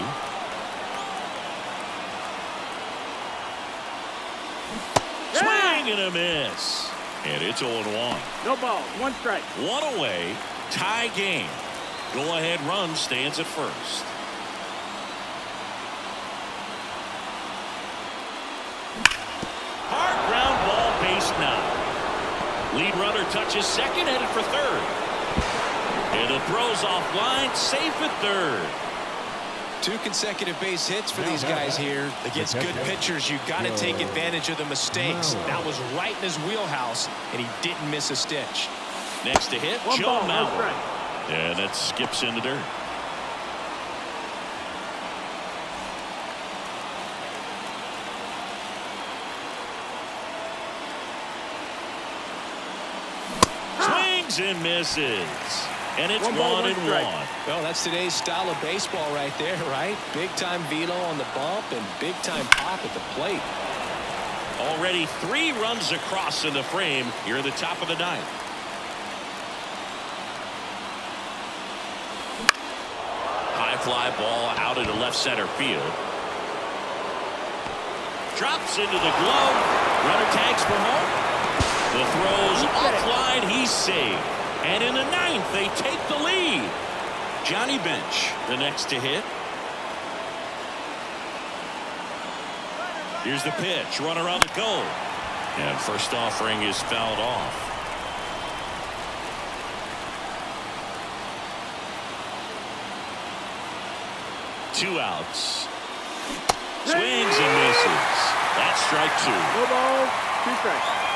Swing and a miss. And it's 0-1. No ball. One strike. One away. Tie game. Go ahead run stands at first. Hard ground ball base now. Lead runner touches second, headed for third. And it throws off line, safe at third. Two consecutive base hits for these guys here. Against good pitchers, you got to take advantage of the mistakes. That was right in his wheelhouse, and he didn't miss a stitch. Next to hit, One Joe ball. One Mauer. strike. And that skips in the dirt. Ah. Swings and misses. And it's One ball, one, one and strike. one. Well, that's today's style of baseball right there, right? Big time velo on the bump and big time pop at the plate. Already three runs across in the frame here at the top of the ninth. High fly ball out into left center field. Drops into the glove. Runner tags for home. The throws offline. He's saved. And in the ninth, they take the lead. Johnny Bench, the next to hit. Here's the pitch. Run around the goal. And first offering is fouled off. Two outs. Swings and misses. That's strike two. No ball, two strikes.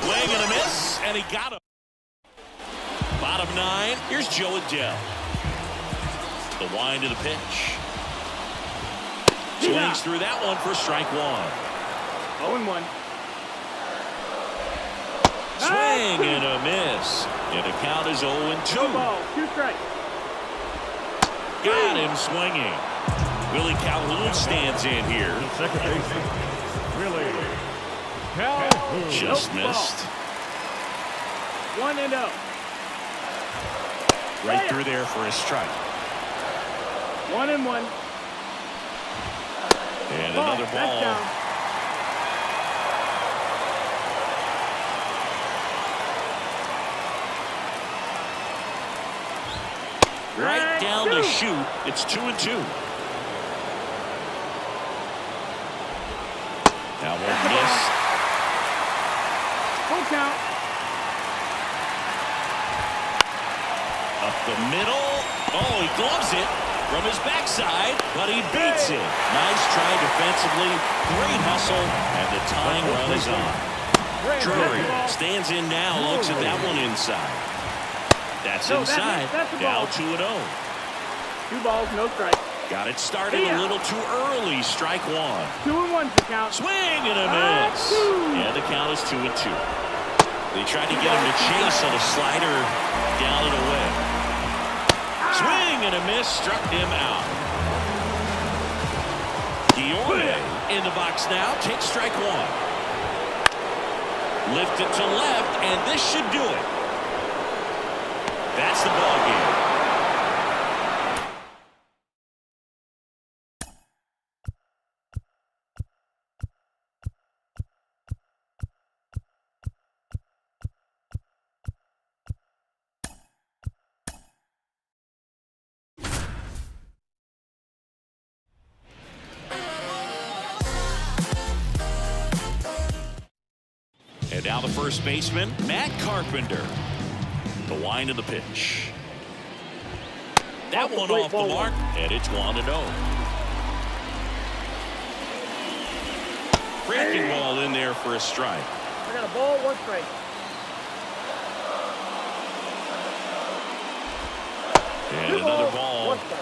Swing and a miss, and he got him. Bottom nine, here's Jo Adell. The wind of the pitch. Yeah. Swings through that one for strike one. 0 and 1. Swing ah. and a miss. And the count is 0 and 2. No balls, two strikes. Got him swinging. Willie Calhoun stands in here. Second baseman, Willie Calhoun. Just Nope, ball. missed. 1 and 0. Right through there for a strike. 1 and 1. And Ball, another that's ball. down. Right down the chute. It's 2 and 2. Now one miss. Full count. Up the middle. Oh, he gloves it from his backside, but he beats it. Nice try defensively. Great hustle, and the tying run is on. Drury stands in now, looks at that one inside. That's inside. that's the Now ball. 2 and 0. Two balls, no strike. Got it started a little too early. Strike one. 2 and 1 to count. Swing and a Ah, miss. two. Yeah, the count is 2 and 2. They tried to get him to chase on a slider down and away. And a miss struck him out. Dione in the box now. Takes strike one. Lift it to left, and this should do it. That's the ball game. And now the first baseman, Matt Carpenter. The wind of the pitch. That Off one off the mark, and it's 1 to 0. Breaking ball in there for a strike. I got a ball, one strike. And Two another balls, ball.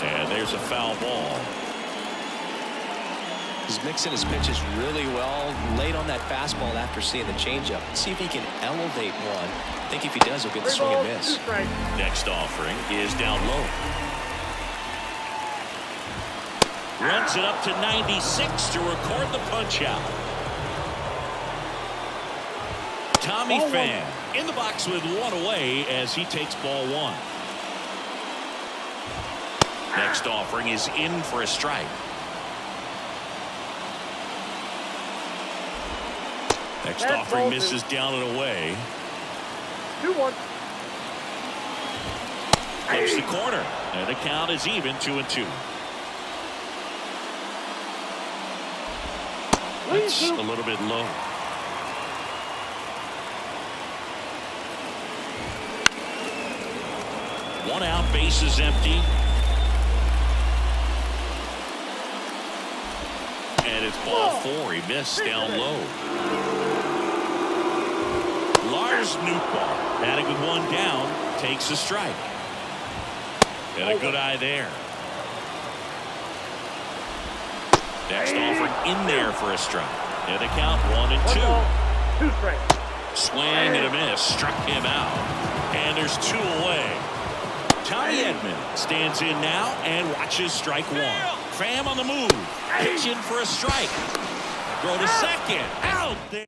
And there's a foul ball. He's mixing his pitches really well. Late on that fastball after seeing the changeup. See if he can elevate one. I think if he does, he'll get the swing and miss. strikes. Next offering is down low. Runs it up to 96 to record the punch out. Tommy Ball one. Pham in the box with one away as he takes ball one. Next offering is in for a strike. Next That's offering ball two. misses down and away. Two one. Clips the corner. And the count is even two and two. That's a little bit low. One out, base is empty. And it's ball four. He missed down low. Lars Nootbaar batting with one down takes a strike. And a good eye there. Next offering in there for a strike. And the count one and two. two strikes. Swing and a miss. Struck him out. And there's two away. Tommy Edman stands in now and watches strike one. Pham on the move. Pitching for a strike. Throw to second. Out there.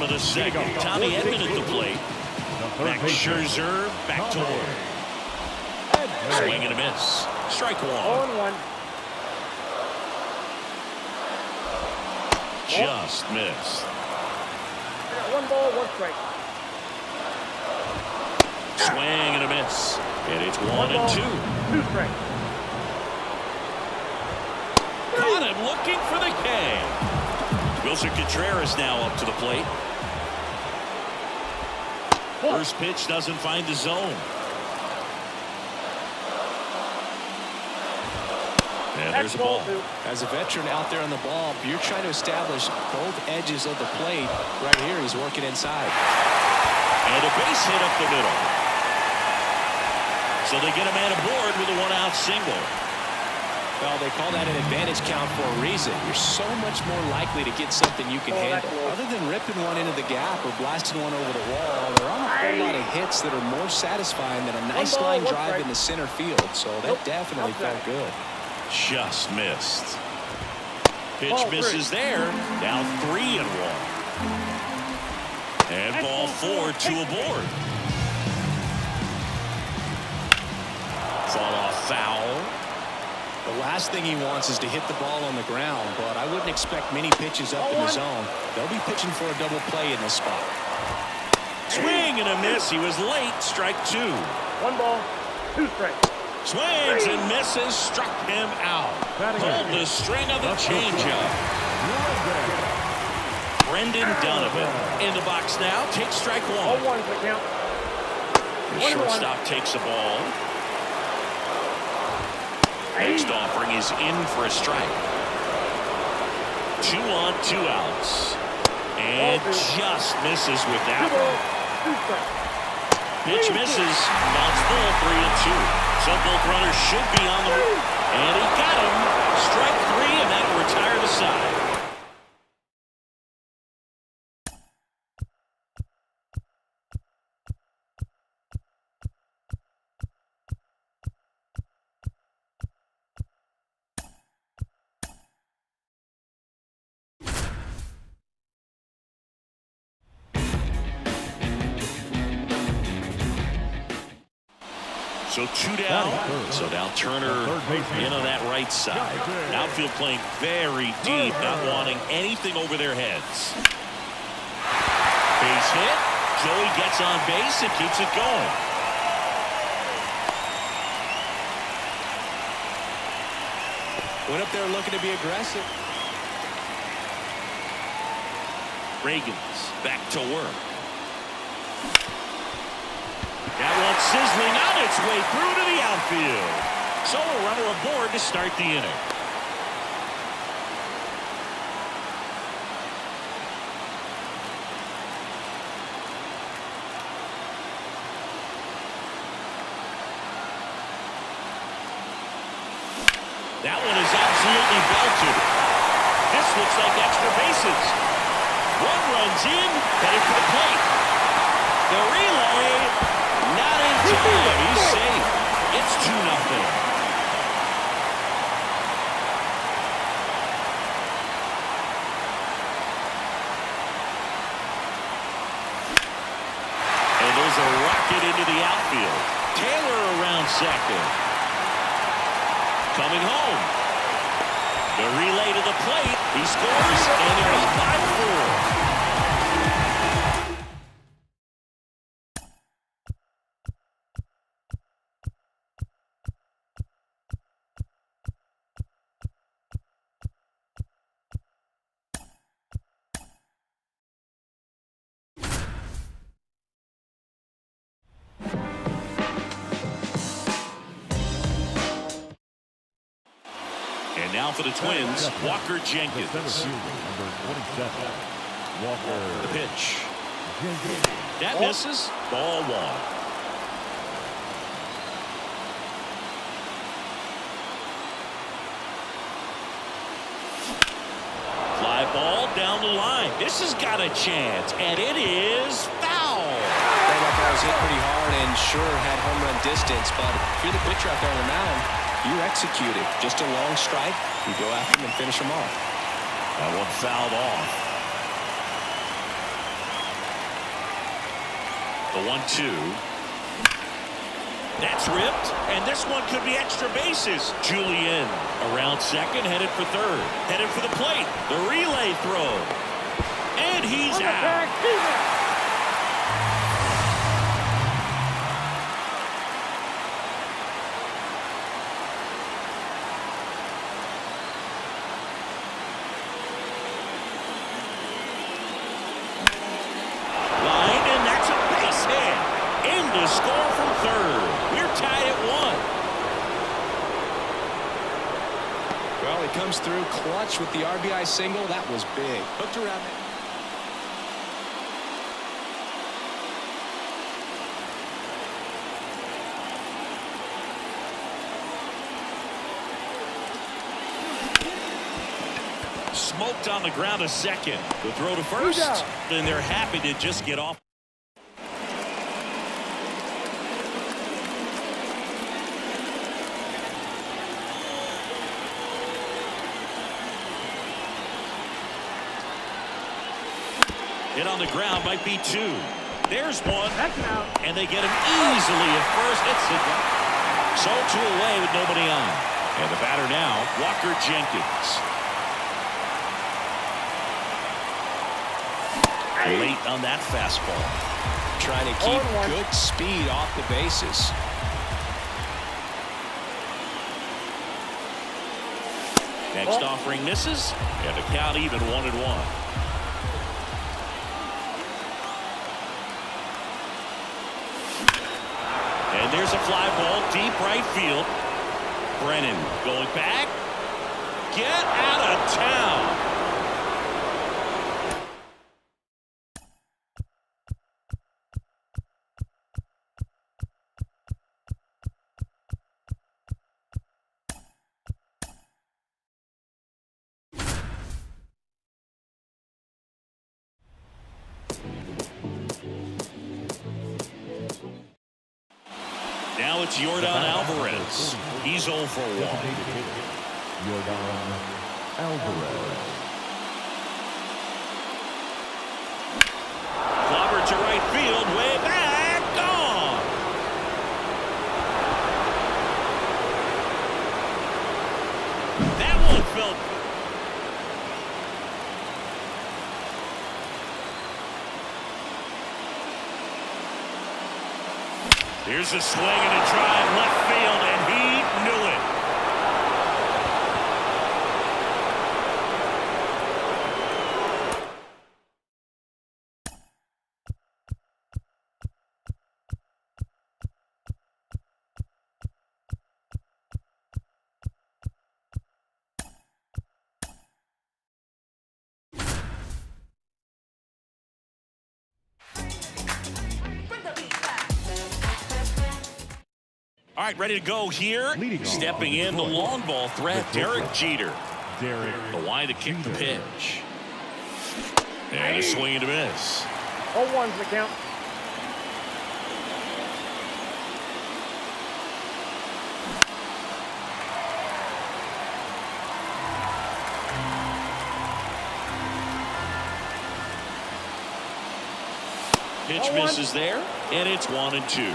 Bottom of the second. Tommy Edman at the plate. The third Max Scherzer back to work. Swing and a miss. Strike one. and one. Just missed. One ball, one strike. Swing and a miss. And it's one One and two. two strikes. Caught him looking for the K. Willson Contreras now up to the plate. First pitch doesn't find the zone. And there's a ball, ball. As a veteran out there on the ball, you're trying to establish both edges of the plate. Right here, he's working inside. And a base hit up the middle. So they get a man aboard with a one-out single. Well, they call that an advantage count for a reason. You're so much more likely to get something you can Oh, handle. low. Other than ripping one into the gap or blasting one over the wall, there aren't a whole lot of hits that are more satisfying than a nice ball, line drive strike. in the center field. So that Nope, definitely felt good. Just missed. Pitch Ball three. misses there. Now three and one. And That's ball ball four, four. two aboard. Fall off foul. The last thing he wants is to hit the ball on the ground, but I wouldn't expect many pitches up in the zone. They'll be pitching for a double play in this spot. Swing and a miss. He was late. Strike two. One ball, two strikes. Swings and misses. Struck him out. Pulled the string of the changeup. Brendan. Donovan in the box now. Takes strike one. Oh, ones the count. The One, one. shortstop takes the ball. Next offering is in for a strike. Two on, two outs. And just misses with that one. Pitch misses. Bounce ball, three and two. So both runners should be on the. And he got him. Strike three, and that'll retire the side. So two down. So now Turner in on that right side. Outfield playing very deep, not wanting anything over their heads. Base hit. Joey gets on base and keeps it going. Went up there looking to be aggressive. Ragans back to work. That one sizzling on its way through to the outfield. So a runner aboard to start the inning. That one is absolutely belted. This looks like extra bases. One runs in, headed for the plate. The relay, in. He's safe. It's 2 nothing. And there's a rocket into the outfield. Taylor around second. Coming home. The relay to the plate. He scores, and they're up by four. Twins, Walker Jenkins. fielder, number 27. Walker. The pitch. That oh. misses. Ball one. Fly ball down the line. This has got a chance, and it is foul. Played like I was hit pretty hard and sure had home run distance, but if you're the pitcher out there on the mound, you execute it. Just a long strike, you go after him and finish him off. That one fouled off. The one-two. That's ripped, and this one could be extra bases. Julian around second, headed for third. Headed for the plate. The relay throw. And he's out. tag, he's out. Line, and that's a base hit. In to score from third. We're tied at one. Well, he comes through clutch with the RBI single. That was big. Hooked around. Smoked on the ground a second. The throw to first. out? And they're happy to just get off. Hit on the ground might be two. There's one. That's an out. And they get him easily at first. It's a so two away with nobody on. And the batter now, Walker Jenkins. Late on that fastball. Trying to keep good speed off the bases. Next offering misses, and the count even one and one. And there's a fly ball deep right field. Brennan going back. Get out of town. Here's a swing and a drive right, ready to go here. Leading Stepping in the long ball threat, Derek Detroit. Jeter. Derek The line to kick the pitch. And a swing and a miss. Oh, one's the count. Pitch Oh, one. misses there, and it's one and two.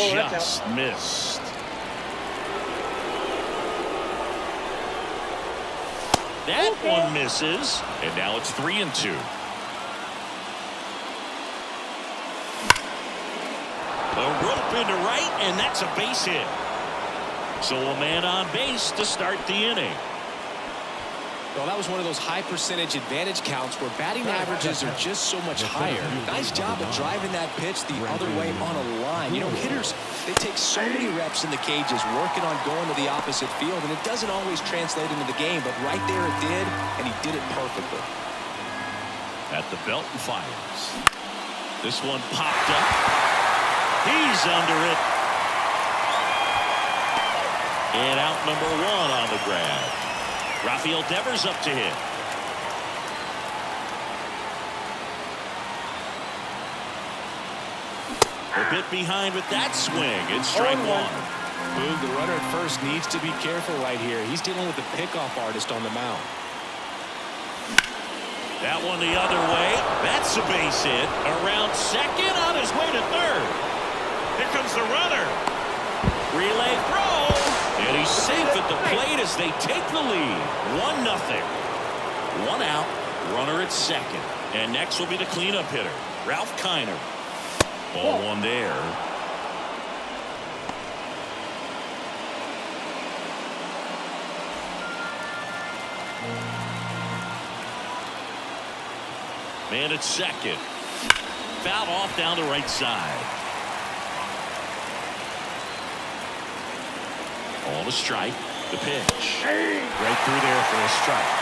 Oh, Just missed. That Okay. one misses, and now it's three and two. A rope into right, and that's a base hit. So a man on base to start the inning. Well, that was one of those high percentage advantage counts where batting averages are just so much higher. Nice job of driving that pitch the other way on a line. You know, hitters, they take so many reps in the cages working on going to the opposite field, and it doesn't always translate into the game, but right there it did, and he did it perfectly. At the belt and fires. This one popped up. He's under it. And out number one on the grab. Rafael Devers up to hit. A bit behind with that swing. It's strike one. Boog, the runner at first needs to be careful right here. He's dealing with a pickoff artist on the mound. That one the other way. That's a base hit. Around second on his way to third. Here comes the runner. Relay throw. And he's safe at the plate as they take the lead. One nothing. One out. Runner at second. And next will be the cleanup hitter, Ralph Kiner. Ball one there. Man at second. Foul off down the right side. On a strike. The pitch. Right through there for a strike.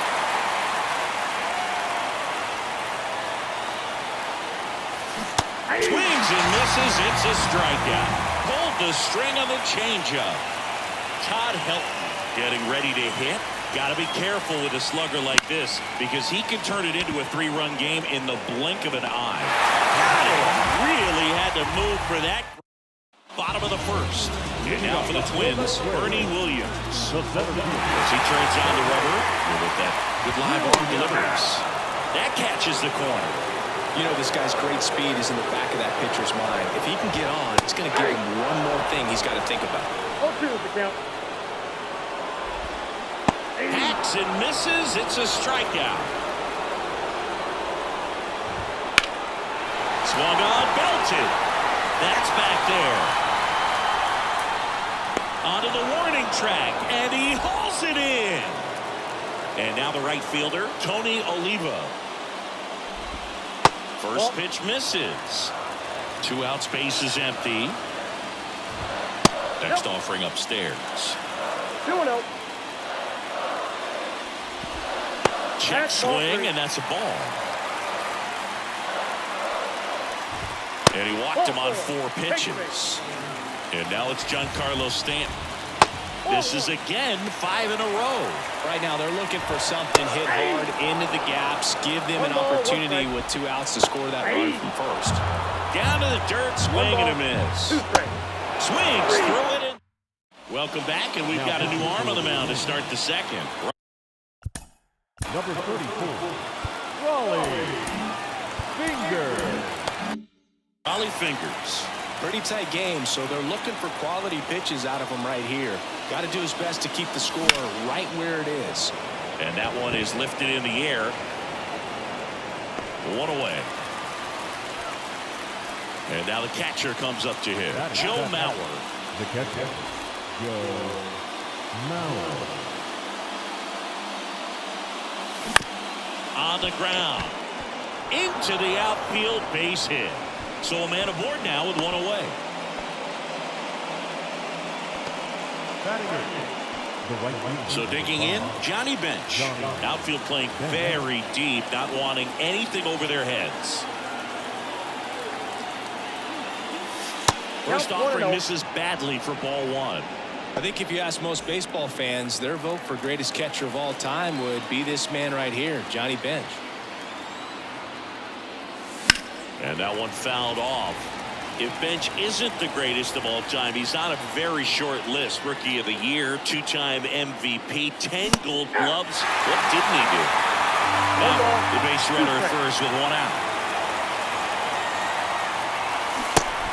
Swings and misses. It's a strikeout. Pulled the string on the changeup. Todd Helton getting ready to hit. Got to be careful with a slugger like this because he can turn it into a three-run game in the blink of an eye. Got it. Really had to move for that. Bottom of the first. And now for the Twins, Bernie Williams. As he turns on the rubber with that good live arm delivers. That catches the corner. You know this guy's great speed is in the back of that pitcher's mind. If he can get on, it's going to give him one more thing he's got to think about. Oh, two is the count. Hacks and misses. It's a strikeout. Swung on, belted. That's back there. Onto the warning track, and he hauls it in. And now the right fielder, Tony Oliva. First pitch misses. Two outs, base is empty. Next offering upstairs. Two and oh. Check That's ball swing, and that's a ball. And he walked him on four pitches. And now it's Giancarlo Stanton. This is again five in a row. Right now, they're looking for something hit hard into the gaps, give them an One ball, one opportunity with two outs to score that run from first. Down to the dirt, swing and a miss. Swings, throw it in. Welcome back, and we've got a new arm on the mound to start the second. Number 34, Rollie Finger. Rollie Fingers. Pretty tight game, so they're looking for quality pitches out of him right here. Got to do his best to keep the score right where it is. And that one is lifted in the air. One away. And now the catcher comes up to him. Joe Mauer. The catcher, Joe Mauer. on the ground. Into the outfield base hit. So a man aboard now with one away. Batting it, the right fielder. So digging in, Johnny Bench. Outfield playing very deep, not wanting anything over their heads. First Count one and offering oh. misses badly for ball one. I think if you ask most baseball fans, their vote for greatest catcher of all time would be this man right here, Johnny Bench. And that one fouled off. If Bench isn't the greatest of all time, he's on a very short list. Rookie of the Year, two-time MVP, 10 gold gloves. What didn't he do? Now, the base runner at first with one out.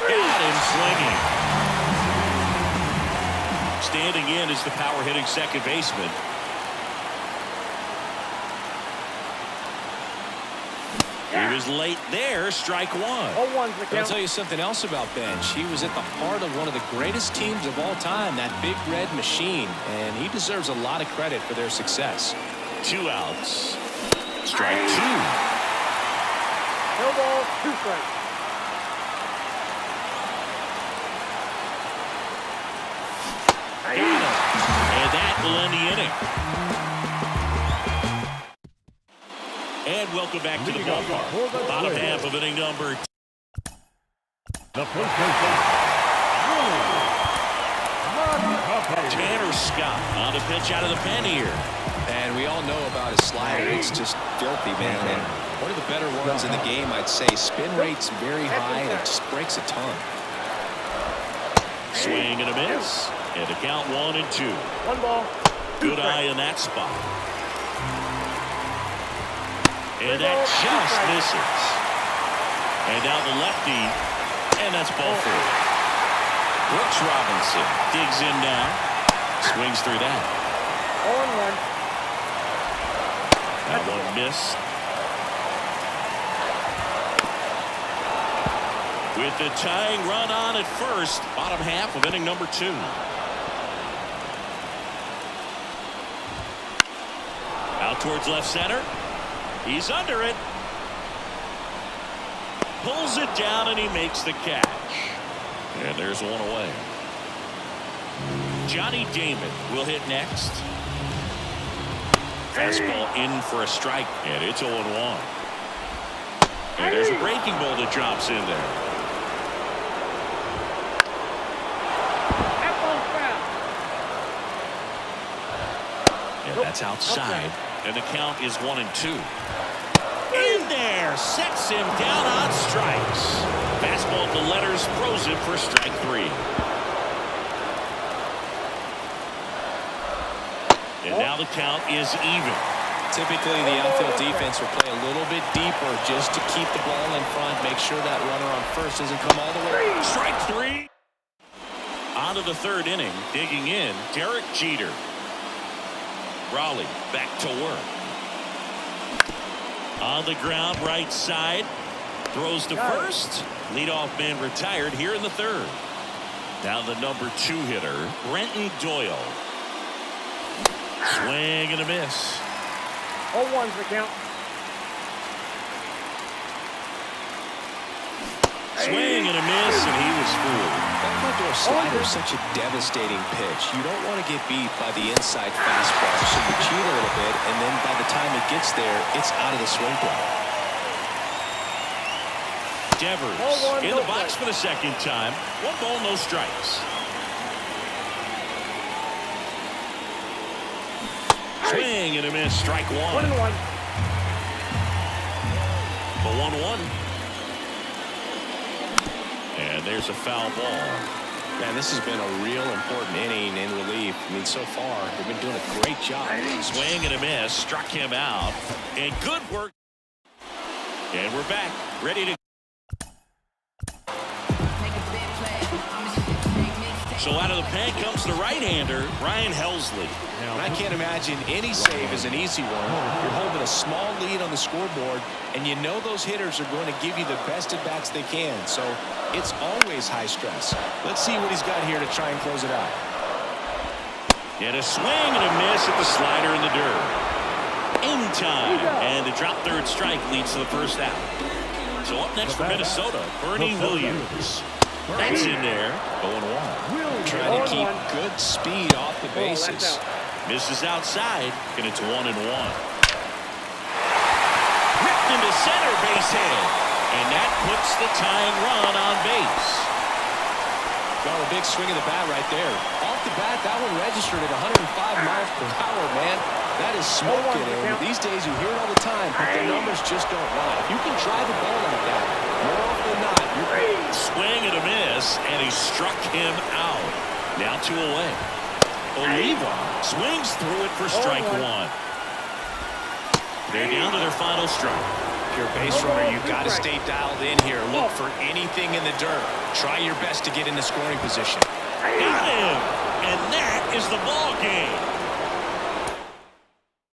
Got him swinging. Standing in is the power-hitting second baseman. He was late there, strike one. Oh, one's the I'll tell you something else about Bench. He was at the heart of one of the greatest teams of all time, that big red machine, and he deserves a lot of credit for their success. Two outs. Strike two. No ball, two strikes. And that will end the inning. And welcome back to the ballpark. Bottom half of inning number The first baseman, Tanner Scott on a pitch out of the pen here. And we all know about his slider. It's just filthy, man. And one of the better ones in the game, I'd say. Spin rate's very high and it just breaks a ton. Swing and a miss. And a count one and two. One ball. Good eye in that spot. And that just misses. And now the lefty. And that's ball four. Brooks Robinson digs in now. Swings through that. On one. That one missed. With the tying run on at first, bottom half of inning number two. Out towards left center. He's under it. Pulls it down and he makes the catch. And there's one away. Johnny Damon will hit next. Fastball in for a strike, and it's 0-1. And there's a breaking ball that drops in there. That ball's foul. And that's oh, outside. And the count is one and two. In there, sets him down on strikes. Fastball to letters, throws it for strike three. And now the count is even. Typically, the outfield defense will play a little bit deeper just to keep the ball in front, make sure that runner on first doesn't come all the way. Strike three. On to the third inning, digging in, Derek Jeter. Rollie back to work. On the ground, right side. Throws to first. Leadoff man retired here in the third. Now the number two hitter, Brenton Doyle. Swing and a miss. Oh, one's the count. Swing and a miss, and he was fooled. That outdoor slider is such a devastating pitch. You don't want to get beat by the inside fastball, so you cheat a little bit, and then by the time it gets there, it's out of the swing plane. Devers Ball one, in the box play. for the second time. One ball, no strikes. Swing and a miss, strike One one. and one. The one-one. And there's a foul ball. Man, this has been a real important inning in relief. I mean, so far, they've been doing a great job. Swing and a miss, struck him out. And good work. And we're back, ready to. So out of the pen comes the right-hander, Ryan Helsley. And I can't imagine any save is an easy one. You're holding a small lead on the scoreboard, and you know those hitters are going to give you the best at-bats they can. So it's always high stress. Let's see what he's got here to try and close it out. And a swing and a miss at the slider in the dirt. In time. And the drop third strike leads to the first out. So up next for Minnesota, Bernie Williams. That's in there. Going one. Trying to keep good speed off the bases. out. Misses outside. And it's one and one. Ripped into center base hit. And that puts the tying run on base. Got a big swing of the bat right there. Off the bat, that one registered at 105 miles per hour, man. That is smoking. And these days, you hear it all the time, but the numbers just don't lie. If you can drive a ball like that, more often than not, you're Swing and a miss, and he struck him out. Now two away. Oliva swings through it for strike oh, one. They're down to their final strike. If you're a base oh, runner, you've got to stay dialed in here. Look for anything in the dirt. Try your best to get in the scoring position. Got him! And that is the ball game.